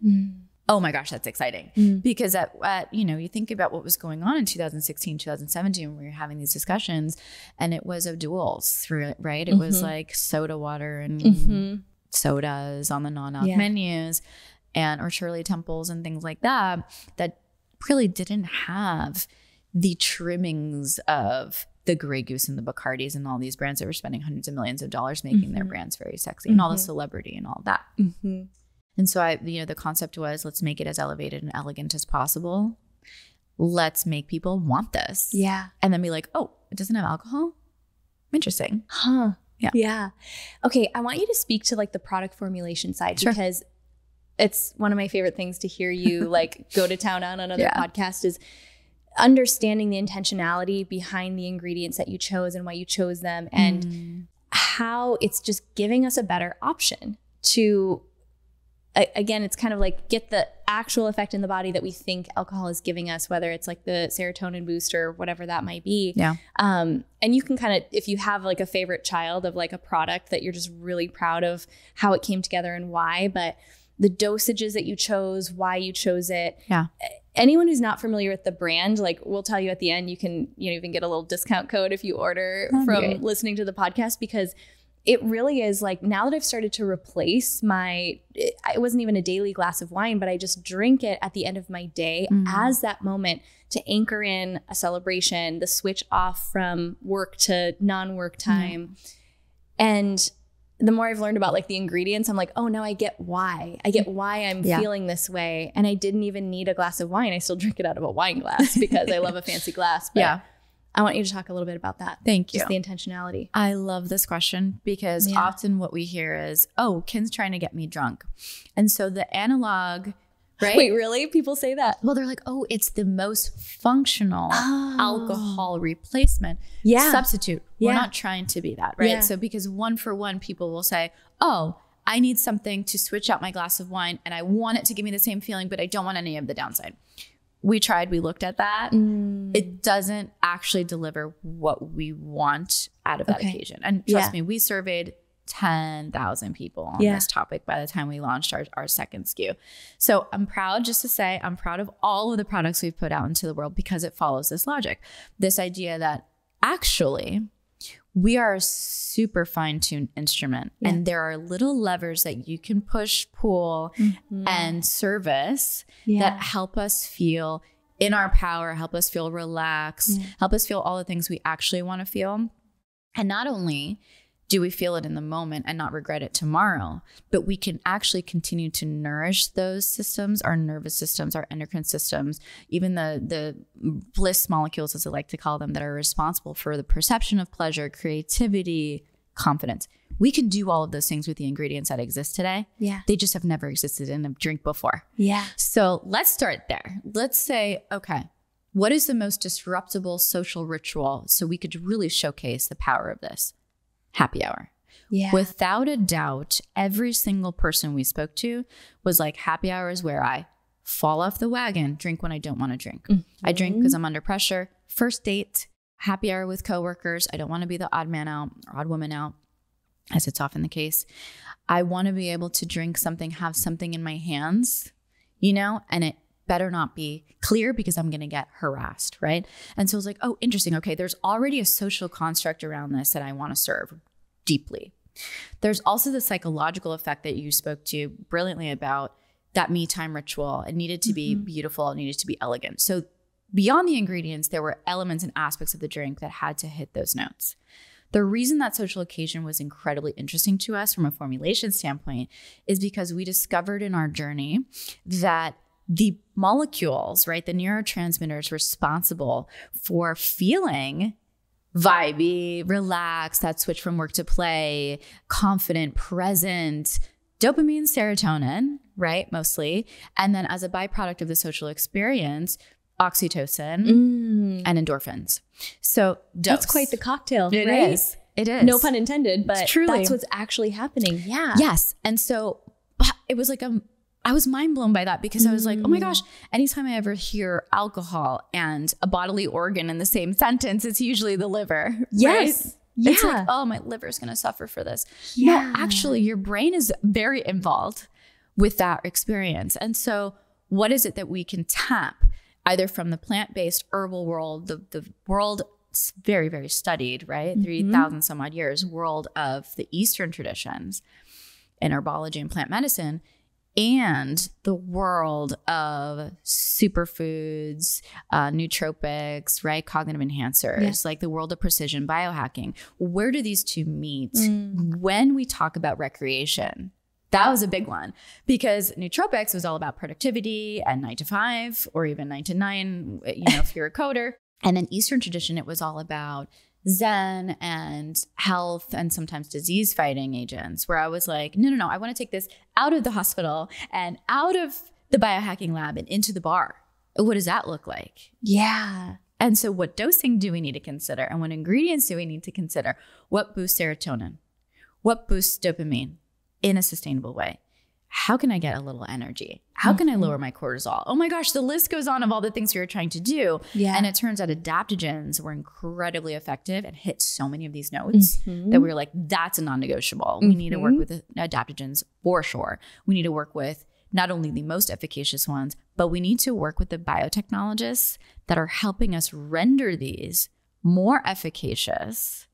A: Oh my gosh, that's exciting
B: Mm.
A: because at, at you know you think about what was going on in 2016 2017 when we were having these discussions and it was of duels through it right it was
B: Mhm.
A: like soda water and
B: Mhm.
A: sodas on the non-alc
B: Yeah.
A: menus and or shirley temples and things like that that really didn't have the trimmings of the Grey Goose and the Bacardis and all these brands that were spending hundreds of millions of dollars making their
B: Mhm.
A: brands very sexy and all the
B: Mhm.
A: celebrity and all that.
B: Mhm.
A: And so I, you know, the concept was let's make it as elevated and elegant as possible. Let's make people want this.
B: Yeah.
A: And then be like, oh, it doesn't have alcohol? Interesting.
B: Huh.
A: Yeah.
B: Yeah. Okay. I want you to speak to like the product formulation side
A: Sure.
B: because it's one of my favorite things to hear you like go to town on another
A: Yeah.
B: podcast is understanding the intentionality behind the ingredients that you chose and why you chose them and
A: Mm.
B: how it's just giving us a better option to again it's kind of like get the actual effect in the body that we think alcohol is giving us whether it's like the serotonin booster or whatever that might be
A: Yeah.
B: um, and you can kind of if you have like a favorite child of like a product that you're just really proud of how it came together and why but the dosages that you chose why you chose it
A: Yeah.
B: anyone who's not familiar with the brand like we'll tell you at the end you can you know even get a little discount code if you order
A: That'd
B: from listening to the podcast because it really is like now that I've started to replace my it, it wasn't even a daily glass of wine but I just drink it at the end of my day
A: Mm.
B: as that moment to anchor in a celebration the switch off from work to non-work time and the more I've learned about like the ingredients, I'm like, oh, now I get why. I get why I'm
A: Yeah.
B: feeling this way. And I didn't even need a glass of wine. I still drink it out of a wine glass because I love a fancy glass. But
A: Yeah.
B: I want you to talk a little bit about that.
A: Thank you.
B: Just the intentionality.
A: I love this question because
B: Yeah.
A: often what we hear is, oh, Kin's trying to get me drunk. And so the analog, right?
B: Wait, really? People say that?
A: well, they're like, oh, it's the most functional
B: Oh.
A: alcohol replacement
B: Yeah.
A: substitute. We're not trying to be that, right?
B: Yeah.
A: So because one for one, people will say, oh, I need something to switch out my glass of wine and I want it to give me the same feeling, but I don't want any of the downside. We tried, we looked at that.
B: Mm.
A: It doesn't actually deliver what we want out of that
B: Okay.
A: occasion. And trust
B: Yeah.
A: me, we surveyed 10,000 people on
B: Yeah.
A: this topic by the time we launched our, our second SKU. So I'm proud just to say I'm proud of all of the products we've put out into the world because it follows this logic. This idea that actually we are a super fine tuned instrument
B: Yeah.
A: and there are little levers that you can push, pull,
B: Mhm.
A: and service
B: yeah.
A: that help us feel in our power, help us feel relaxed, help us feel all the things we actually want to feel. And not only do we feel it in the moment and not regret it tomorrow, but we can actually continue to nourish those systems, our nervous systems, our endocrine systems, even the the bliss molecules as I like to call them that are responsible for the perception of pleasure, creativity, confidence. We can do all of those things with the ingredients that exist today.
B: Yeah.
A: They just have never existed in a drink before.
B: Yeah.
A: So let's start there. Let's say, okay, what is the most disruptible social ritual so we could really showcase the power of this? Happy hour.
B: Yeah.
A: Without a doubt, every single person we spoke to was like, happy hour is where I fall off the wagon, drink when I don't want to drink. I drink mm-hmm. because I'm under pressure. First date, happy hour with coworkers. I don't want to be the odd man out or odd woman out, as it's often the case. I want to be able to drink something, have something in my hands, you know, and it better not be clear because I'm going to get harassed, right? And so I was like, oh, interesting. Okay, there's already a social construct around this that I want to serve deeply. There's also the psychological effect that you spoke to brilliantly about that me time ritual. It needed to be mm-hmm. beautiful, it needed to be elegant. So, beyond the ingredients, there were elements and aspects of the drink that had to hit those notes. The reason that social occasion was incredibly interesting to us from a formulation standpoint is because we discovered in our journey that the molecules, right, the neurotransmitters responsible for feeling vibey, relaxed, that switch from work to play, confident, present, dopamine, serotonin, right, mostly. And then as a byproduct of the social experience, oxytocin
B: Mm.
A: and endorphins. So
B: That's quite the cocktail,
A: It
B: right?
A: is. It is.
B: No pun intended, but
A: truly.
B: that's what's actually happening. Yeah.
A: Yes. And so it was like a, I was mind blown by that because I was like, oh my mm. gosh, anytime I ever hear alcohol and a bodily organ in the same sentence, it's usually the liver.
B: Yes.
A: Right?
B: Yeah.
A: It's like, oh, my liver's going to suffer for this.
B: Yeah.
A: No, actually, your brain is very involved with that experience. And so, what is it that we can tap either from the plant based herbal world, the, the world very, very studied, right? Mm-hmm. 3,000 some odd years, world of the Eastern traditions in herbology and plant medicine, and the world of superfoods, uh, nootropics, right? Cognitive enhancers,
B: Yeah.
A: like the world of precision biohacking. Where do these two meet when we talk about recreation? That was a big one because nootropics was all about productivity and nine to five or even nine to nine, you know, if you're a coder. And in Eastern tradition, it was all about Zen and health and sometimes disease fighting agents, where I was like, no, no, no, I want to take this out of the hospital and out of the biohacking lab and into the bar. What does that look like?
B: Yeah.
A: And so, what dosing do we need to consider? And what ingredients do we need to consider? What boosts serotonin? What boosts dopamine in a sustainable way? How can I get a little energy? How can I mm-hmm. lower my cortisol? Oh my gosh, the list goes on of all the things we were trying to do.
B: Yeah.
A: And it turns out adaptogens were incredibly effective and hit so many of these notes mm-hmm. that we were like, that's a non negotiable. We need to work mm-hmm. with adaptogens for sure. We need to work with not only the most efficacious ones, but we need to work with the biotechnologists that are helping us render these more efficacious.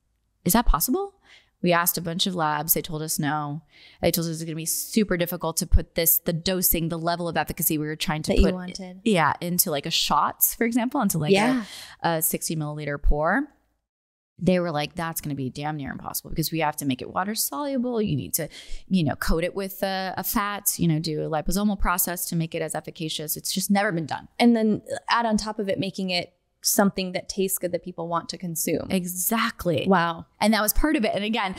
A: Is that possible? We asked a bunch of labs. They told us no. They told us it's going to be super difficult to put this, the dosing, the level of efficacy we were trying to
B: That you
A: put,
B: wanted.
A: yeah, into like a shots, for example, into like
B: Yeah.
A: a, a 60 milliliter pour. They were like, that's going to be damn near impossible because we have to make it water soluble. You need to, you know, coat it with a, a fat, you know, do a liposomal process to make it as efficacious. It's just never been done.
B: And then uh, add on top of it, making it something that tastes good that people want to consume.
A: Exactly.
B: Wow.
A: and that was part of it. And again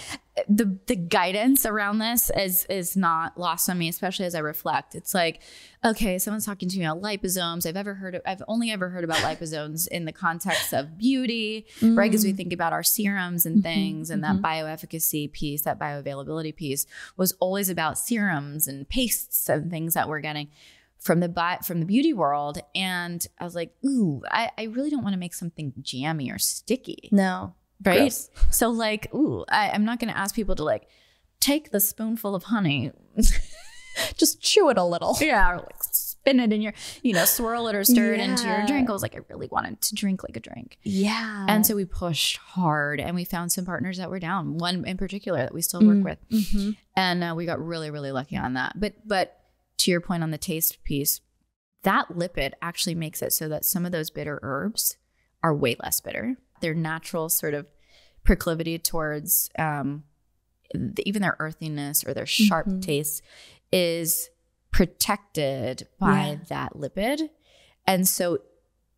A: the the guidance around this is is not lost on me especially as i reflect. It's like okay someone's talking to me about liposomes. I've ever heard of, i've only ever heard about liposomes in the context of beauty right? Because we mm. think about our serums and mm-hmm. things and that mm-hmm. bioefficacy piece that bioavailability piece was always about serums and pastes and things that we're getting from the from the beauty world and i was like ooh i, I really don't want to make something jammy or sticky
B: No.
A: right?
B: Gross.
A: So like, ooh, I, I'm not going to ask people to like take the spoonful of honey,
B: Just chew it a little.
A: yeah, or like spin it in your, you know, swirl it or stir it into your drink. I was like, I really wanted to drink like a drink,
B: Yeah.
A: and so we pushed hard, and we found some partners that were down. One in particular that we still work with,
B: hmm
A: and uh, we got really, really lucky on that. But but to your point on the taste piece, that lipid actually makes it so that some of those bitter herbs are way less bitter. Their natural sort of proclivity towards um, even their earthiness or their sharp
B: Mhm.
A: taste is protected by
B: Yeah.
A: that lipid. And so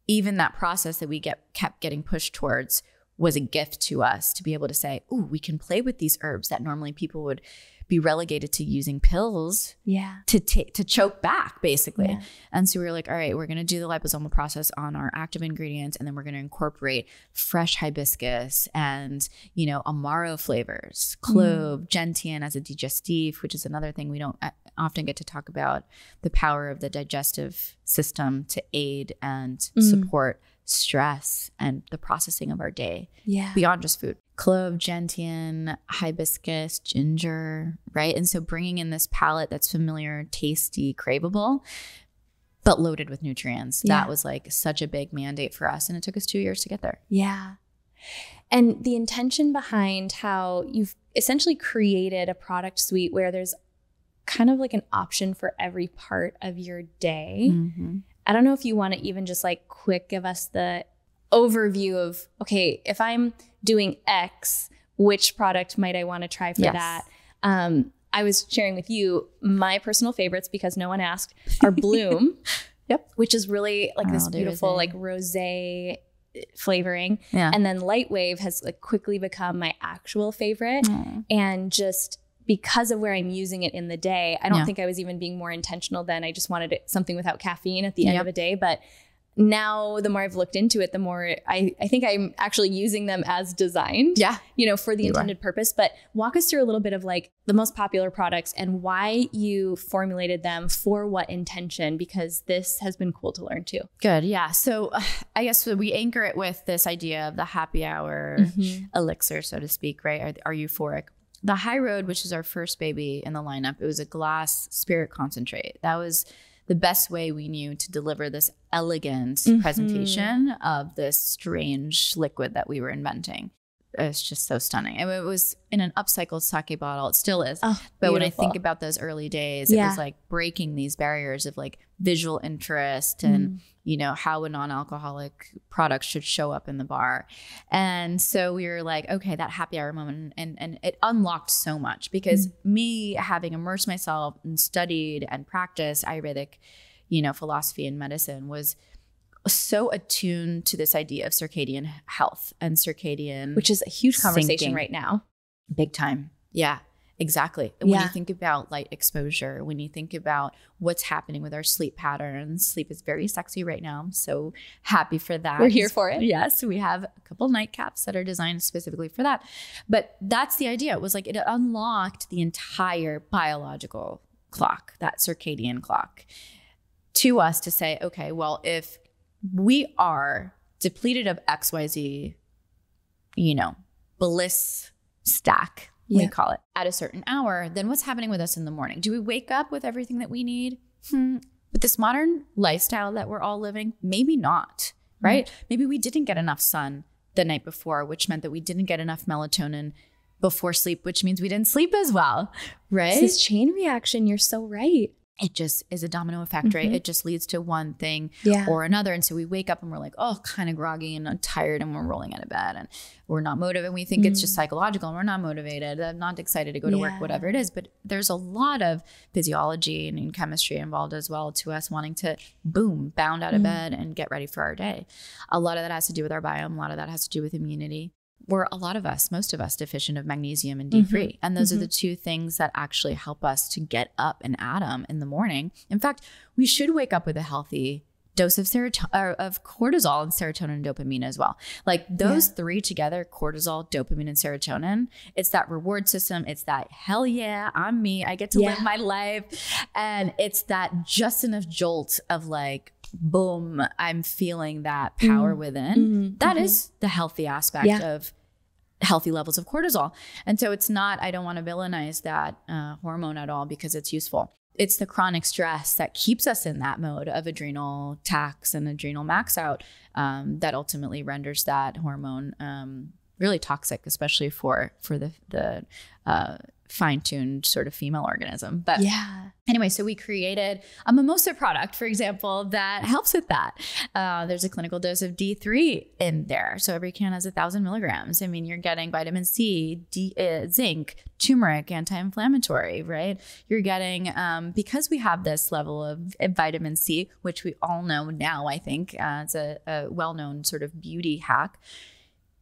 A: even that process that we get kept getting pushed towards was a gift to us to be able to say, "Ooh, we can play with these herbs that normally people would be relegated to using pills
B: yeah
A: to take to choke back basically
B: Yeah.
A: and so we were like all right we're going to do the liposomal process on our active ingredients and then we're going to incorporate fresh hibiscus and you know amaro flavors clove gentian as a digestif which is another thing we don't uh, often get to talk about the power of the digestive system to aid and
B: Mm.
A: support stress and the processing of our day
B: yeah
A: beyond just food. Clove, gentian, hibiscus, ginger, right? And so bringing in this palette that's familiar, tasty, craveable, but loaded with nutrients.
B: Yeah.
A: That was like such a big mandate for us. And it took us two years to get there.
B: Yeah. And the intention behind how you've essentially created a product suite where there's kind of like an option for every part of your day.
A: Mm-hmm.
B: I don't know if you want to even just like quick give us the overview of okay, if I'm doing X, which product might I want to try for
A: Yes.
B: that? Um, I was sharing with you my personal favorites because no one asked are Bloom.
A: Yep.
B: Which is really like this
A: Oh,
B: beautiful
A: rosé.
B: like rosé flavoring.
A: Yeah.
B: And then Lightwave has like quickly become my actual favorite.
A: Aw.
B: And just because of where I'm using it in the day, I don't
A: Yeah.
B: think I was even being more intentional then. I just wanted it, something without caffeine at the end
A: Yep.
B: of a day. But now the more I've looked into it, the more I, I think I'm actually using them as designed,
A: Yeah.
B: you know, for the
A: You are.
B: intended purpose. But walk us through a little bit of like the most popular products and why you formulated them for what intention, because this has been cool to learn too.
A: Good. Yeah. So uh, I guess we anchor it with this idea of the happy hour
B: Mhm.
A: elixir, so to speak, right? Are, are euphoric. The High Rhode, which is our first baby in the lineup, it was a glass spirit concentrate. That was the best way we knew to deliver this elegant
B: Mhm.
A: presentation of this strange liquid that we were inventing. It's just so stunning. And it was in an upcycled sake bottle. It still is.
B: Oh,
A: But when I think about those early days, it was like breaking these barriers of like visual interest and
B: Mm.
A: you know how a non-alcoholic product should show up in the bar and so we were like okay that happy hour moment and and it unlocked so much because me having immersed myself and studied and practiced ayurvedic you know philosophy and medicine was so attuned to this idea of circadian health and circadian
B: which is a huge conversation
A: Syncing.
B: right now.
A: Big time. Yeah, exactly. When
B: Yeah.
A: you think about light exposure, when you think about what's happening with our sleep patterns, sleep is very sexy right now. I'm so happy for that.
B: We're here for it.
A: Yes, we have a couple nightcaps that are designed specifically for that. But that's the idea. It was like it unlocked the entire biological clock, that circadian clock, to us to say, okay, well, if we are depleted of XYZ, you know, bliss stack, we
B: Yeah.
A: call it, at a certain hour, then what's happening with us in the morning? Do we wake up with everything that we need? Hmm. With this modern lifestyle that we're all living, maybe not, right? Maybe we didn't get enough sun the night before, which meant that we didn't get enough melatonin before sleep, which means we didn't sleep as well, right?
B: It's this chain reaction. You're so right.
A: It just is a domino effect, right?
B: Mhm.
A: It just leads to one thing
B: Yeah.
A: or another. And so we wake up and we're like, oh, kind of groggy and tired, and we're rolling out of bed and we're not motivated. We think it's just psychological and we're not motivated. I'm not excited to go to
B: Mm. Yeah.
A: work, whatever it is. But there's a lot of physiology and chemistry involved as well to us wanting to boom, bound out of
B: Mm.
A: bed and get ready for our day. A lot of that has to do with our biome, a lot of that has to do with immunity. We're a lot of us, most of us, deficient of magnesium and D3. Mm-hmm. And those are the mm-hmm. two things that actually help us to get up and at 'em in the morning. In fact, we should wake up with a healthy dose of serotonin of cortisol and serotonin and dopamine as well. Like those three together, cortisol, dopamine, and serotonin, it's that reward system. It's that hell yeah, I'm me. I get to
B: Yeah.
A: live my life. And it's that just enough jolt of like, boom, I'm feeling that power within.
B: Mhm,
A: That
B: mhm.
A: is the healthy aspect
B: Yeah.
A: of healthy levels of cortisol. And so it's not, I don't want to villainize that uh, hormone at all because it's useful. It's the chronic stress that keeps us in that mode of adrenal tax and adrenal max out um, that ultimately renders that hormone um, really toxic, especially for for the the uh, fine-tuned sort of female organism. But
B: Yeah.
A: Anyway, so we created a mimosa product, for example, that helps with that. Uh, there's a clinical dose of D3 in there. So every can has a thousand milligrams. I mean, you're getting vitamin C, D, uh, zinc, turmeric, anti inflammatory, right? You're getting, um, because we have this level of vitamin C, which we all know now, I think, uh, it's a, a well known sort of beauty hack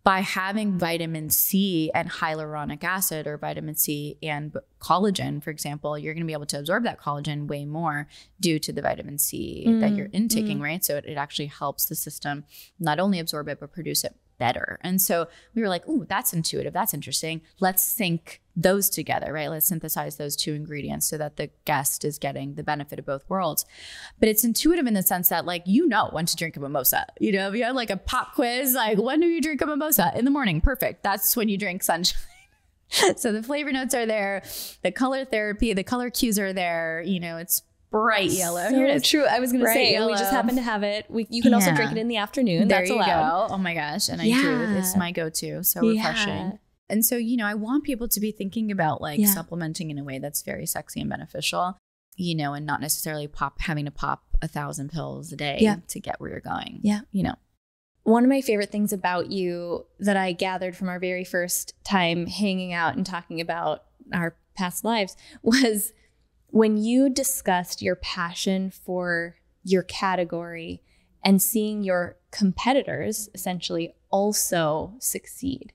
A: by having vitamin C and hyaluronic acid or vitamin C and collagen, for example, you're going to be able to absorb that collagen way more due to the vitamin C mm, that you're intaking, mm. right? So it, it actually helps the system not only absorb it, but produce it better. And so we were like, ooh, that's intuitive. That's interesting. Let's sync those together, right? Let's synthesize those two ingredients so that the guest is getting the benefit of both worlds. But it's intuitive in the sense that, like, you know when to drink a mimosa. You know, if you had like a pop quiz, like, when do you drink a mimosa? In the morning. Perfect. That's when you drink sunshine. so the flavor notes are there, the color therapy, the color cues are there. You know, it's bright yellow.
B: So Here it is. True. I was going to say yellow. we just happen to have it. We, you can yeah. also drink it in the afternoon. There That's you allowed.
A: go. Oh my gosh, and I yeah. do. It's my go-to. So refreshing. Yeah. And so, you know, I want people to be thinking about like yeah. supplementing in a way that's very sexy and beneficial, you know, and not necessarily pop having to pop a thousand pills a day yeah. to get where you're going.
B: Yeah.
A: You know.
B: One of my favorite things about you that I gathered from our very first time hanging out and talking about our past lives was when you discussed your passion for your category and seeing your competitors essentially also succeed.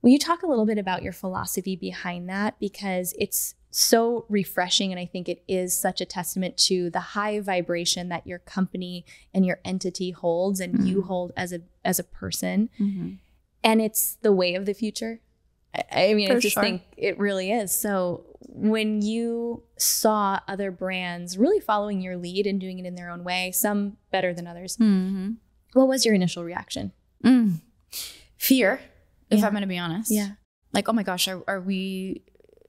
B: Will you talk a little bit about your philosophy behind that? Because it's so refreshing. And I think it is such a testament to the high vibration that your company and your entity holds and mm-hmm. you hold as a as a person. Mm-hmm. And it's the way of the future. I, mean, For I just sure. think it really is. So when you saw other brands really following your lead and doing it in their own way, some better than others, mm-hmm. what was your initial reaction?
A: Mm. Fear, if yeah. I'm going to be honest.
B: Yeah.
A: Like, oh my gosh, are, are we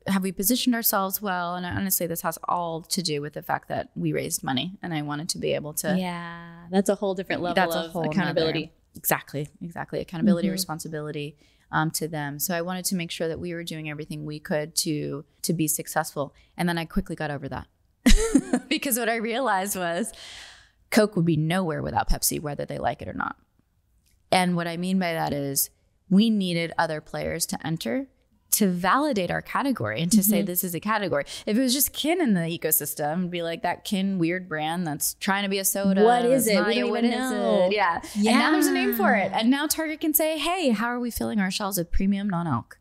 A: have we positioned ourselves well? And honestly, this has all to do with the fact that we raised money, and I wanted to be able to.
B: Yeah, that's a whole different level that's of accountability. Nother,
A: exactly, exactly. Accountability, mm-hmm. responsibility um, to them. So I wanted to make sure that we were doing everything we could to to be successful. And then I quickly got over that because what I realized was Coke would be nowhere without Pepsi, whether they like it or not. And what I mean by that is we needed other players to enter to validate our category and to mm-hmm. say this is a category. If it was just kin in the ecosystem, be like that kin weird brand that's trying to be a soda.
B: What is it? We don't even know.
A: It? Yeah. yeah. And now there's a name for it. And now Target can say, hey, how are we filling our shelves with premium non-alc?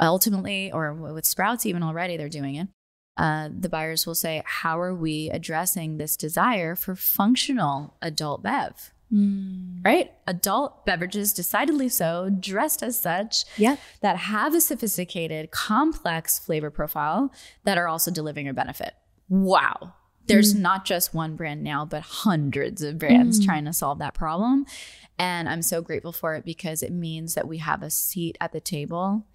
A: Ultimately, or with Sprouts even already, they're doing it. Uh, the buyers will say, how are we addressing this desire for functional adult bev? Mm. Right? Adult beverages, decidedly so, dressed as such,
B: yeah.
A: that have a sophisticated, complex flavor profile that are also delivering a benefit. Wow. There's mm. not just one brand now, but hundreds of brands mm. trying to solve that problem. And I'm so grateful for it because it means that we have a seat at the table.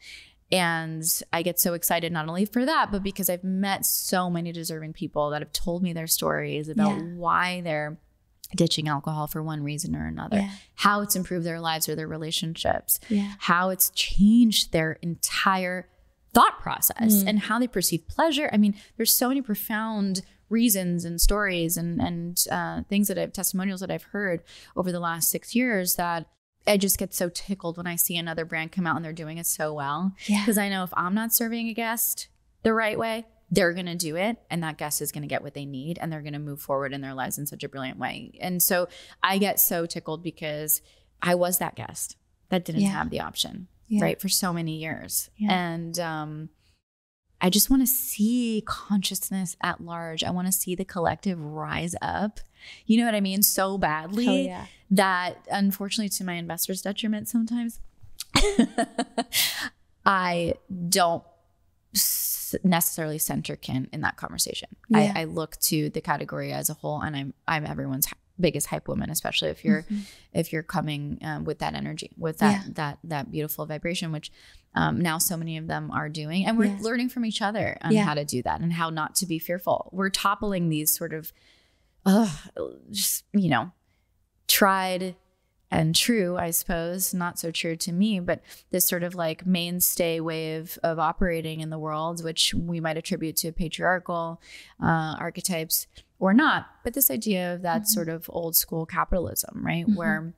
A: And I get so excited not only for that, but because I've met so many deserving people that have told me their stories about yeah. why they're ditching alcohol for one reason or another, yeah. how it's improved their lives or their relationships,
B: yeah.
A: how it's changed their entire thought process mm. and how they perceive pleasure. I mean, there's so many profound reasons and stories and and uh, things that I've testimonials that I've heard over the last six years that I just get so tickled when I see another brand come out and they're doing it so well. Because
B: yeah.
A: I know if I'm not serving a guest the right way, they're going to do it and that guest is going to get what they need and they're going to move forward in their lives in such a brilliant way. And so I get so tickled because I was that guest that didn't yeah. have the option, yeah. right, for so many years. Yeah. And um, I just want to see consciousness at large. I want to see the collective rise up. You know what I mean? So badly that unfortunately to my investors' detriment sometimes. I don't necessarily center kin in that conversation. Yeah. I, I, look to the category as a whole, and I'm I'm everyone's biggest hype woman, especially if you're mm-hmm. if you're coming um, with that energy, with that yeah. that that beautiful vibration, which um, now so many of them are doing, and we're yeah. learning from each other on how to do that and how not to be fearful. We're toppling these sort of, uh, just you know, tried and true, I suppose, not so true to me, but this sort of like mainstay way of, of operating in the world, which we might attribute to patriarchal uh, archetypes or not. But this idea of that mm-hmm. sort of old school capitalism, right? Mm-hmm. Where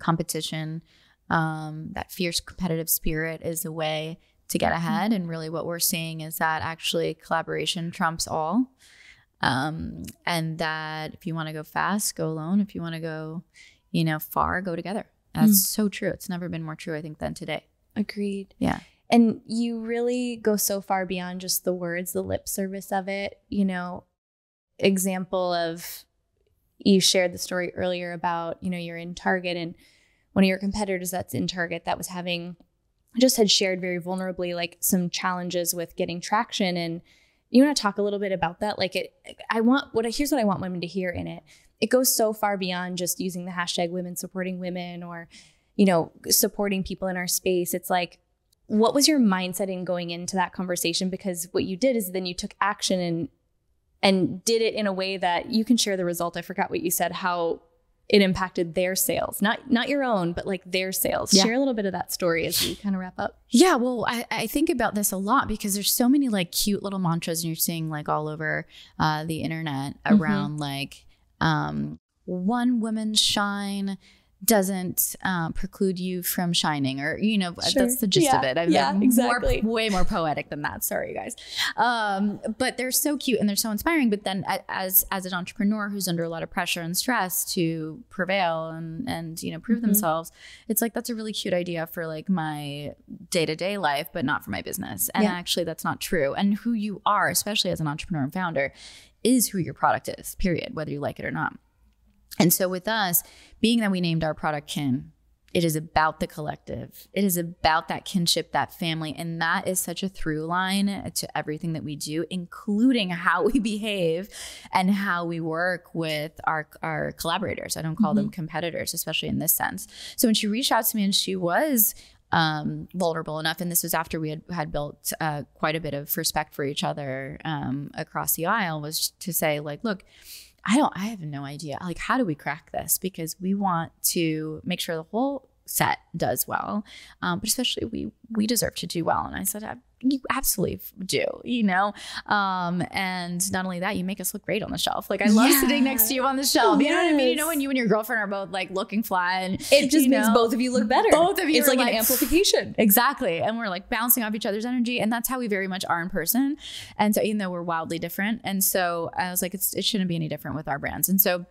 A: competition, um, that fierce competitive spirit is the way to get mm-hmm. ahead. And really, what we're seeing is that actually collaboration trumps all. Um, and that if you want to go fast, go alone. If you want to go, you know, far, go together. That's mm. so true. It's never been more true, I think, than today.
B: Agreed.
A: Yeah.
B: And you really go so far beyond just the words, the lip service of it. You know, example of you shared the story earlier about, you know, you're in Target and one of your competitors that's in Target that was having just had shared very vulnerably like some challenges with getting traction and you want to talk a little bit about that like it i want what I here's what i want women to hear in it it goes so far beyond just using the hashtag women supporting women or you know supporting people in our space it's like what was your mindset in going into that conversation because what you did is then you took action and and did it in a way that you can share the result i forgot what you said how it impacted their sales not not your own but like their sales yeah. share a little bit of that story as we kind of wrap up
A: yeah well I, I think about this a lot because there's so many like cute little mantras and you're seeing like all over uh, the internet mm-hmm. around mm-hmm. like um, one woman shine doesn't um, preclude you from shining or you know sure. that's the gist
B: yeah.
A: of it
B: I mean, yeah exactly
A: more, way more poetic than that sorry you guys um, but they're so cute and they're so inspiring but then as as an entrepreneur who's under a lot of pressure and stress to prevail and and you know prove mm-hmm. themselves it's like that's a really cute idea for like my day-to-day life but not for my business and yeah. actually that's not true and who you are especially as an entrepreneur and founder is who your product is period whether you like it or not and so with us, being that we named our product kin, it is about the collective. It is about that kinship, that family. And that is such a through line to everything that we do, including how we behave and how we work with our, our collaborators. I don't call mm-hmm. them competitors, especially in this sense. So when she reached out to me and she was um, vulnerable enough, and this was after we had, had built uh, quite a bit of respect for each other um, across the aisle, was to say, like, look, I don't, I have no idea. Like, how do we crack this? Because we want to make sure the whole set does well, um, but especially we we deserve to do well. And I said, you absolutely do, you know. Um, and not only that, you make us look great on the shelf. Like I love yeah. sitting next to you on the shelf. You yes. know what I mean? You know when you and your girlfriend are both like looking fly, and
B: it just makes know, both of you look better.
A: Both of you,
B: it's like, like, an amplification.
A: Exactly, and we're like bouncing off each other's energy, and that's how we very much are in person. And so even though we're wildly different, and so I was like, it shouldn't be any different with our brands. And so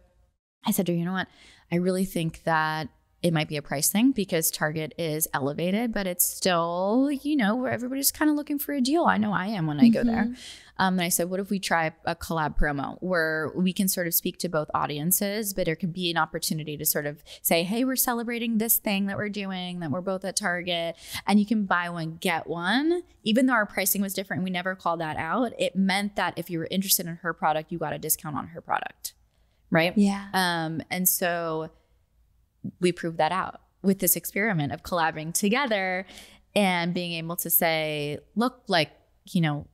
A: I said to her, you know what? I really think that it might be a price thing because Target is elevated, but it's still, you know, where everybody's kind of looking for a deal. I know I am when I go there. Mm-hmm. Um, and I said, what if we try a collab promo where we can sort of speak to both audiences, but there could be an opportunity to sort of say, hey, we're celebrating this thing that we're doing, that we're both at Target, and you can buy one, get one. Even though our pricing was different, we never called that out. It meant that if you were interested in her product, you got a discount on her product. Right.
B: Yeah.
A: Um, and so, we proved that out with this experiment of collaborating together and being able to say, look, like, you know,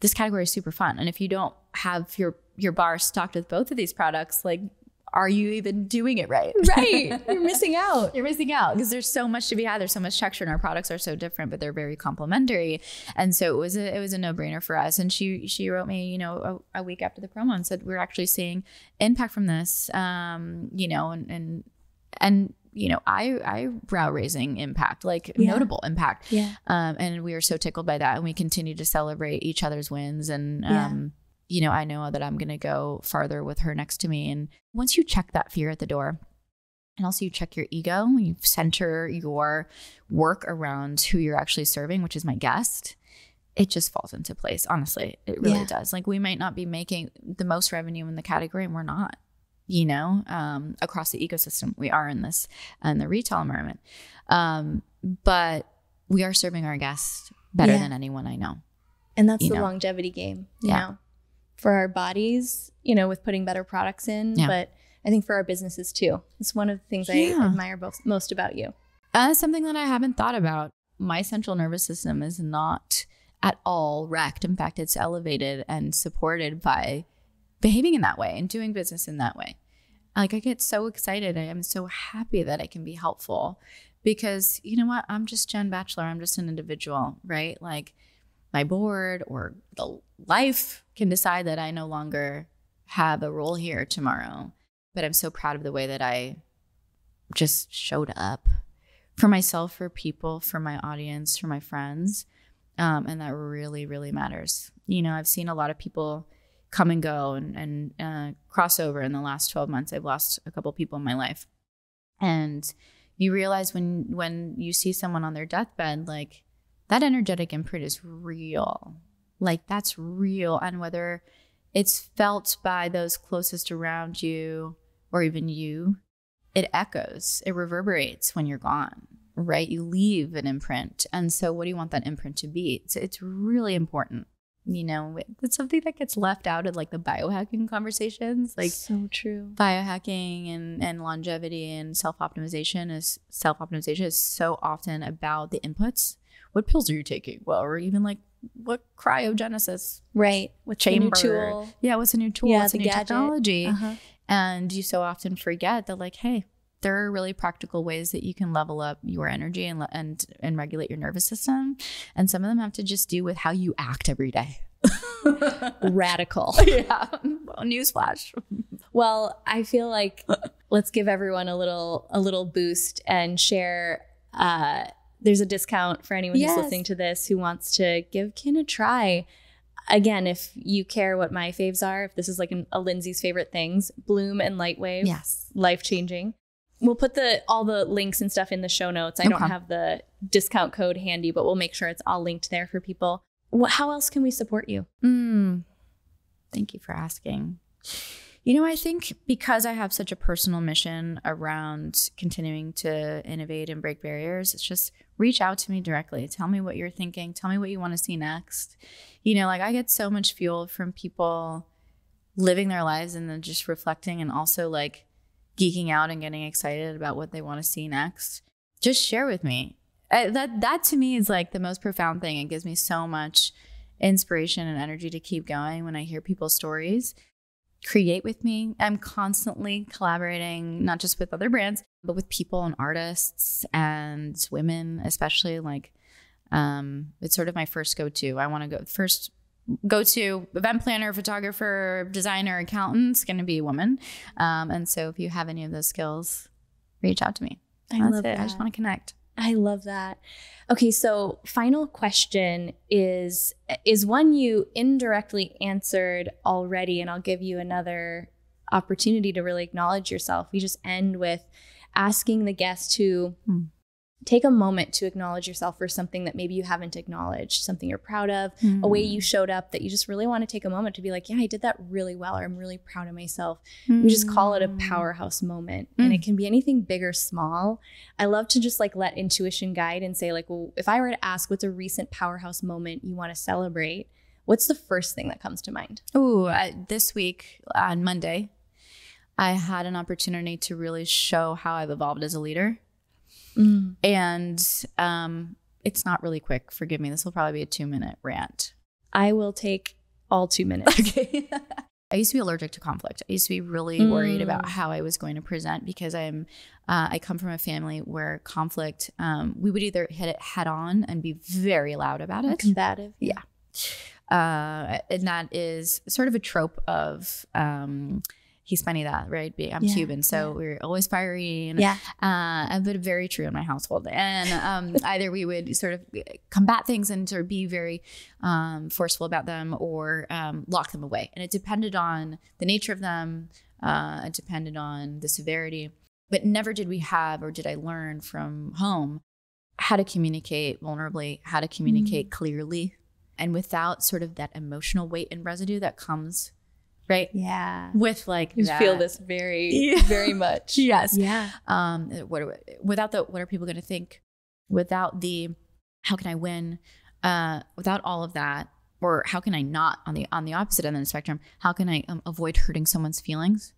A: this category is super fun. And if you don't have your your bar stocked with both of these products, like are you even doing it right?
B: Right. You're missing out.
A: You're missing out because there's so much to be had. There's so much texture and our products are so different, but they're very complementary. And so it was a, it was a no-brainer for us. And she, she wrote me, you know, a, a week after the promo and said, we're actually seeing impact from this, um, you know, and, and and you know i I, eyebrow raising impact like yeah. notable impact
B: yeah
A: um, and we are so tickled by that and we continue to celebrate each other's wins and um, yeah. you know i know that i'm going to go farther with her next to me and once you check that fear at the door and also you check your ego you center your work around who you're actually serving which is my guest it just falls into place honestly it really yeah. does like we might not be making the most revenue in the category and we're not you know, um, across the ecosystem. We are in this in the retail environment, um, but we are serving our guests better yeah. than anyone I know.
B: And that's the know? longevity game, you yeah. know, for our bodies, you know, with putting better products in, yeah. but I think for our businesses too. It's one of the things I admire both, most about you.
A: Uh, something that I haven't thought about. My central nervous system is not at all wrecked. In fact, it's elevated and supported by behaving in that way and doing business in that way. Like I get so excited. I am so happy that I can be helpful because you know what? I'm just Jen Batchelor. I'm just an individual, right? Like my board or the life can decide that I no longer have a role here tomorrow. But I'm so proud of the way that I just showed up for myself, for people, for my audience, for my friends. Um, and that really, really matters. You know, I've seen a lot of people come and go and, and uh, cross over in the last 12 months. I've lost a couple people in my life. And, you realize when when you see someone on their deathbed like that energetic imprint is real. Like that's real. And whether it's felt by those closest around you or even you it echoes it reverberates when you're gone right? You leave an imprint. And so what do you want that imprint to be? It's, it's really important you know it's something that gets left out of like the biohacking conversations. Like
B: so true.
A: biohacking and and longevity and self-optimization is self-optimization is so often about the inputs. What pills are you taking? Well or even like what cryogenesis
B: right. What
A: chamber.
B: tool?
A: Yeah what's a new tool?
B: Yeah,
A: what's a new
B: gadget.
A: technology?
B: Uh-huh.
A: and you so often forget that like hey there are really practical ways that you can level up your energy and and and regulate your nervous system and some of them have to just do with how you act every day
B: radical
A: yeah well, newsflash
B: Well, I feel like let's give everyone a little a little boost and share. Uh, there's a discount for anyone
A: Yes.
B: who's listening to this who wants to give Kin a try. Again, if you care what my faves are, if this is like an, a Lindsey's favorite things, Bloom and Lightwave,
A: yes
B: life changing. We'll put the all the links and stuff in the show notes. I don't have the discount code handy, but we'll make sure it's all linked there for people. What, how else can we support you?
A: Mm. Thank you for asking. You know, I think because I have such a personal mission around continuing to innovate and break barriers, it's just reach out to me directly. Tell me what you're thinking. Tell me what you want to see next. You know, like I get so much fuel from people living their lives and then just reflecting and also like geeking out and getting excited about what they want to see next. Just share with me. I, that that to me is like the most profound thing. It gives me so much inspiration and energy to keep going when I hear people's stories. Create with me. I'm constantly collaborating, not just with other brands, but with people and artists and women, especially. Like, um, it's sort of my first go to. I want to go first go to event planner, photographer, designer, accountant. It's going to be a woman. Um, and so if you have any of those skills, reach out to me.
B: I
A: That's
B: love
A: it.
B: that.
A: I just want to connect.
B: I love that. Okay, so final question is is one you indirectly answered already and I'll give you another opportunity to really acknowledge yourself. We just end with asking the guest to
A: Hmm.
B: Take a moment to acknowledge yourself for something that maybe you haven't acknowledged, something you're proud of, a way you showed up that you just really want to take a moment to be like, yeah, I did that really well or I'm really proud of myself. We just call it a powerhouse moment and it can be anything big or small. I love to just like let intuition guide and say, like, well, if I were to ask what's a recent powerhouse moment you want to celebrate, what's the first thing that comes to mind?
A: Ooh, uh, this week on Monday, I had an opportunity to really show how I've evolved as a leader. And um, it's not really quick. Forgive me. This will probably be a two minute rant.
B: I will take all two minutes.
A: Okay. I used to be allergic to conflict. I used to be really worried
B: Mm.
A: about how I was going to present because I'm, uh, I come from a family where conflict, um, we would either hit it head on and be very loud about it,
B: Combative.
A: Yeah. uh, and that is sort of a trope of um, Hispanidad, right? I'm
B: Yeah,
A: Cuban, so
B: yeah.
A: we're always fiery and
B: Yeah.
A: uh, but very true in my household. And um, either we would sort of combat things and sort of be very um, forceful about them or um, lock them away. And it depended on the nature of them, uh, it depended on the severity. But never did we have or did I learn from home how to communicate vulnerably, how to communicate clearly, and without sort of that emotional weight and residue that comes, right?
B: Yeah.
A: With like,
B: You feel this very,
A: Yeah.
B: very much.
A: Yes
B: Yeah.
A: um what are- without the what are people going to think without the how can i win uh without all of that or how can i not on the on the opposite end of the spectrum how can i um, avoid hurting someone's feelings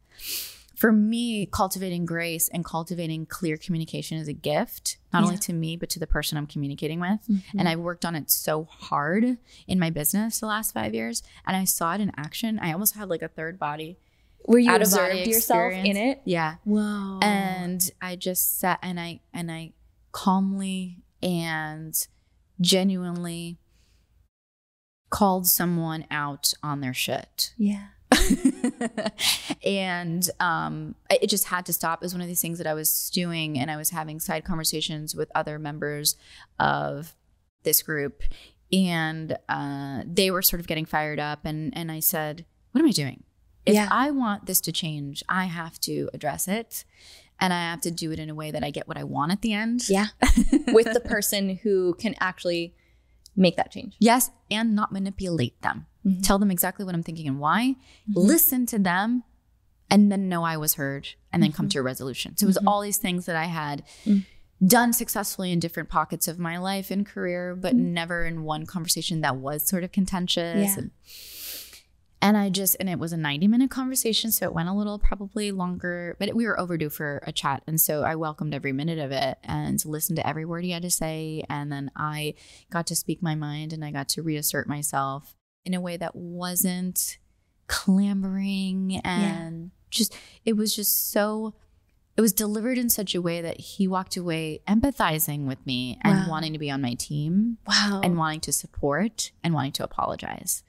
A: for me cultivating grace and cultivating clear communication is a gift not only to me but to the person i'm communicating with
B: Mm-hmm.
A: and I've worked on it so hard in my business the last five years, and I saw it in action. I almost had like a third body.
B: Where you
A: out of body
B: observed yourself in it?
A: Yeah,
B: Whoa.
A: and I just sat and I and I calmly and genuinely called someone out on their shit.
B: yeah.
A: and um, it just had to stop. It was one of these things that I was doing, and I was having side conversations with other members of this group, and uh, they were sort of getting fired up, and and I said, "What am I doing? If
B: Yeah.
A: I want this to change, I have to address it." and I have to do it in a way that I get what I want at the end.
B: Yeah. With the person who can actually make that change.
A: Yes, and not manipulate them. Mm-hmm. Tell them exactly what I'm thinking and why. Mm-hmm. Listen to them and then know I was heard and then mm-hmm. come to a resolution. So it was mm-hmm. all these things that I had mm. done successfully in different pockets of my life and career, but mm. never in one conversation that was sort of contentious. Yeah. And, and I just, and it was a 90 minute conversation. So it went a little probably longer, but we were overdue for a chat. And so I welcomed every minute of it and listened to every word he had to say. And then I got to speak my mind and I got to reassert myself in a way that wasn't clamoring and yeah. just, it was just so, it was delivered in such a way that he walked away empathizing with me and wanting to be on my team.
B: Wow.
A: And wanting to support and wanting to apologize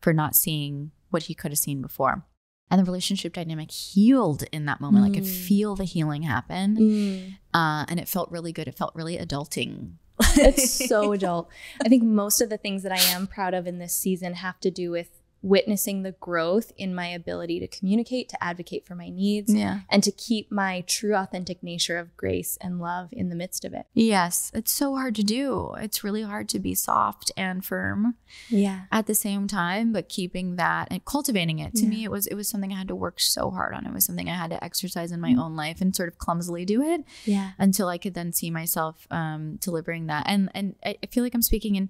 A: for not seeing what he could have seen before. And the relationship dynamic healed in that moment. Mm. I could mm. feel the healing happen. Mm. Uh, and it felt really good. It felt really adulting.
B: It's so adult. I think most of the things that I am proud of in this season have to do with witnessing the growth in my ability to communicate, to advocate for my needs,
A: yeah.
B: and to keep my true, authentic nature of grace and love in the midst of it.
A: Yes, it's so hard to do. It's really hard to be soft and firm,
B: yeah,
A: at the same time, but keeping that and cultivating it. To yeah. me, it was it was something I had to work so hard on. It was something I had to exercise in my mm-hmm. own life and sort of clumsily do it,
B: yeah,
A: until I could then see myself um, delivering that. And and I feel like I'm speaking in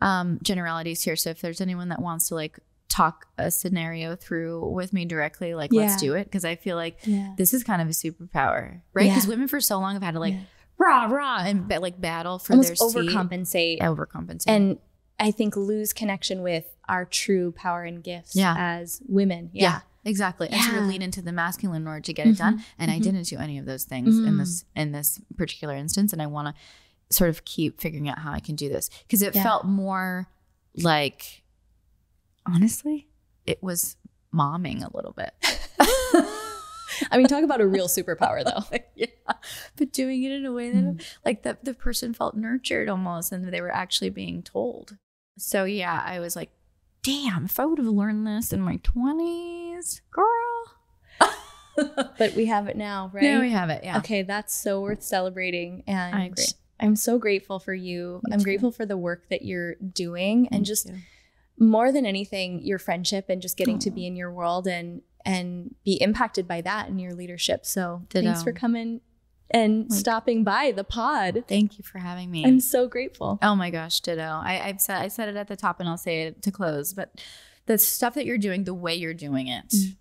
A: um, generalities here. So if there's anyone that wants to like talk a scenario through with me directly like yeah. let's do it because i feel like yeah. this is kind of a superpower right because yeah. women for so long have had to like rah rah and like battle for
B: Almost
A: their
B: overcompensate
A: seat. overcompensate
B: and i think lose connection with our true power and gifts
A: yeah.
B: as women yeah,
A: exactly and sort of lean into the masculine in order to get it mm-hmm. done and mm-hmm. i didn't do any of those things mm-hmm. in this in this particular instance and i want to sort of keep figuring out how i can do this because it felt more like honestly, it was momming a little bit.
B: I mean, talk about a real superpower though.
A: yeah. But doing it in a way that mm. like the, the person felt nurtured almost and they were actually being told. So yeah, I was like, damn, if I would have learned this in my 20s, girl.
B: but we have it now, right?
A: Yeah, we have it. Yeah.
B: Okay, that's so worth celebrating. And
A: I agree.
B: I'm so grateful for you. Me I'm too. grateful for the work that you're doing and just more than anything your friendship and just getting to be in your world and and be impacted by that in your leadership. So Ditto. thanks for coming and like, stopping by the pod.
A: thank you for having me.
B: I'm so grateful.
A: Oh my gosh ditto. I, i've said i said it at the top and i'll say it to close but the stuff that you're doing the way you're doing it mm.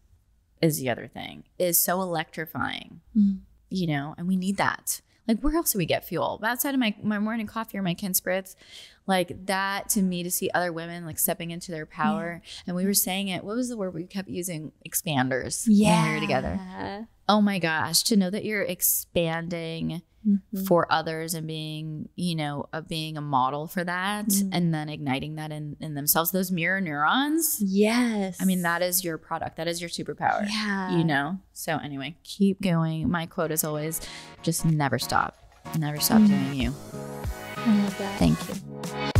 A: is the other thing is so electrifying mm. you know and we need that like where else do we get fuel? Outside of my, my morning coffee or my kin spritz like that to me to see other women like stepping into their power. Yeah. and we were saying it what was the word we kept using? Expanders
B: yeah
A: when we were together oh my gosh to know that you're expanding mm-hmm. for others and being you know uh, being a model for that mm-hmm. and then igniting that in, in themselves those mirror neurons
B: yes
A: i mean that is your product that is your superpower
B: yeah
A: you know so anyway keep going my quote is always just never stop never stop mm-hmm. doing you
B: I love that.
A: Thank you.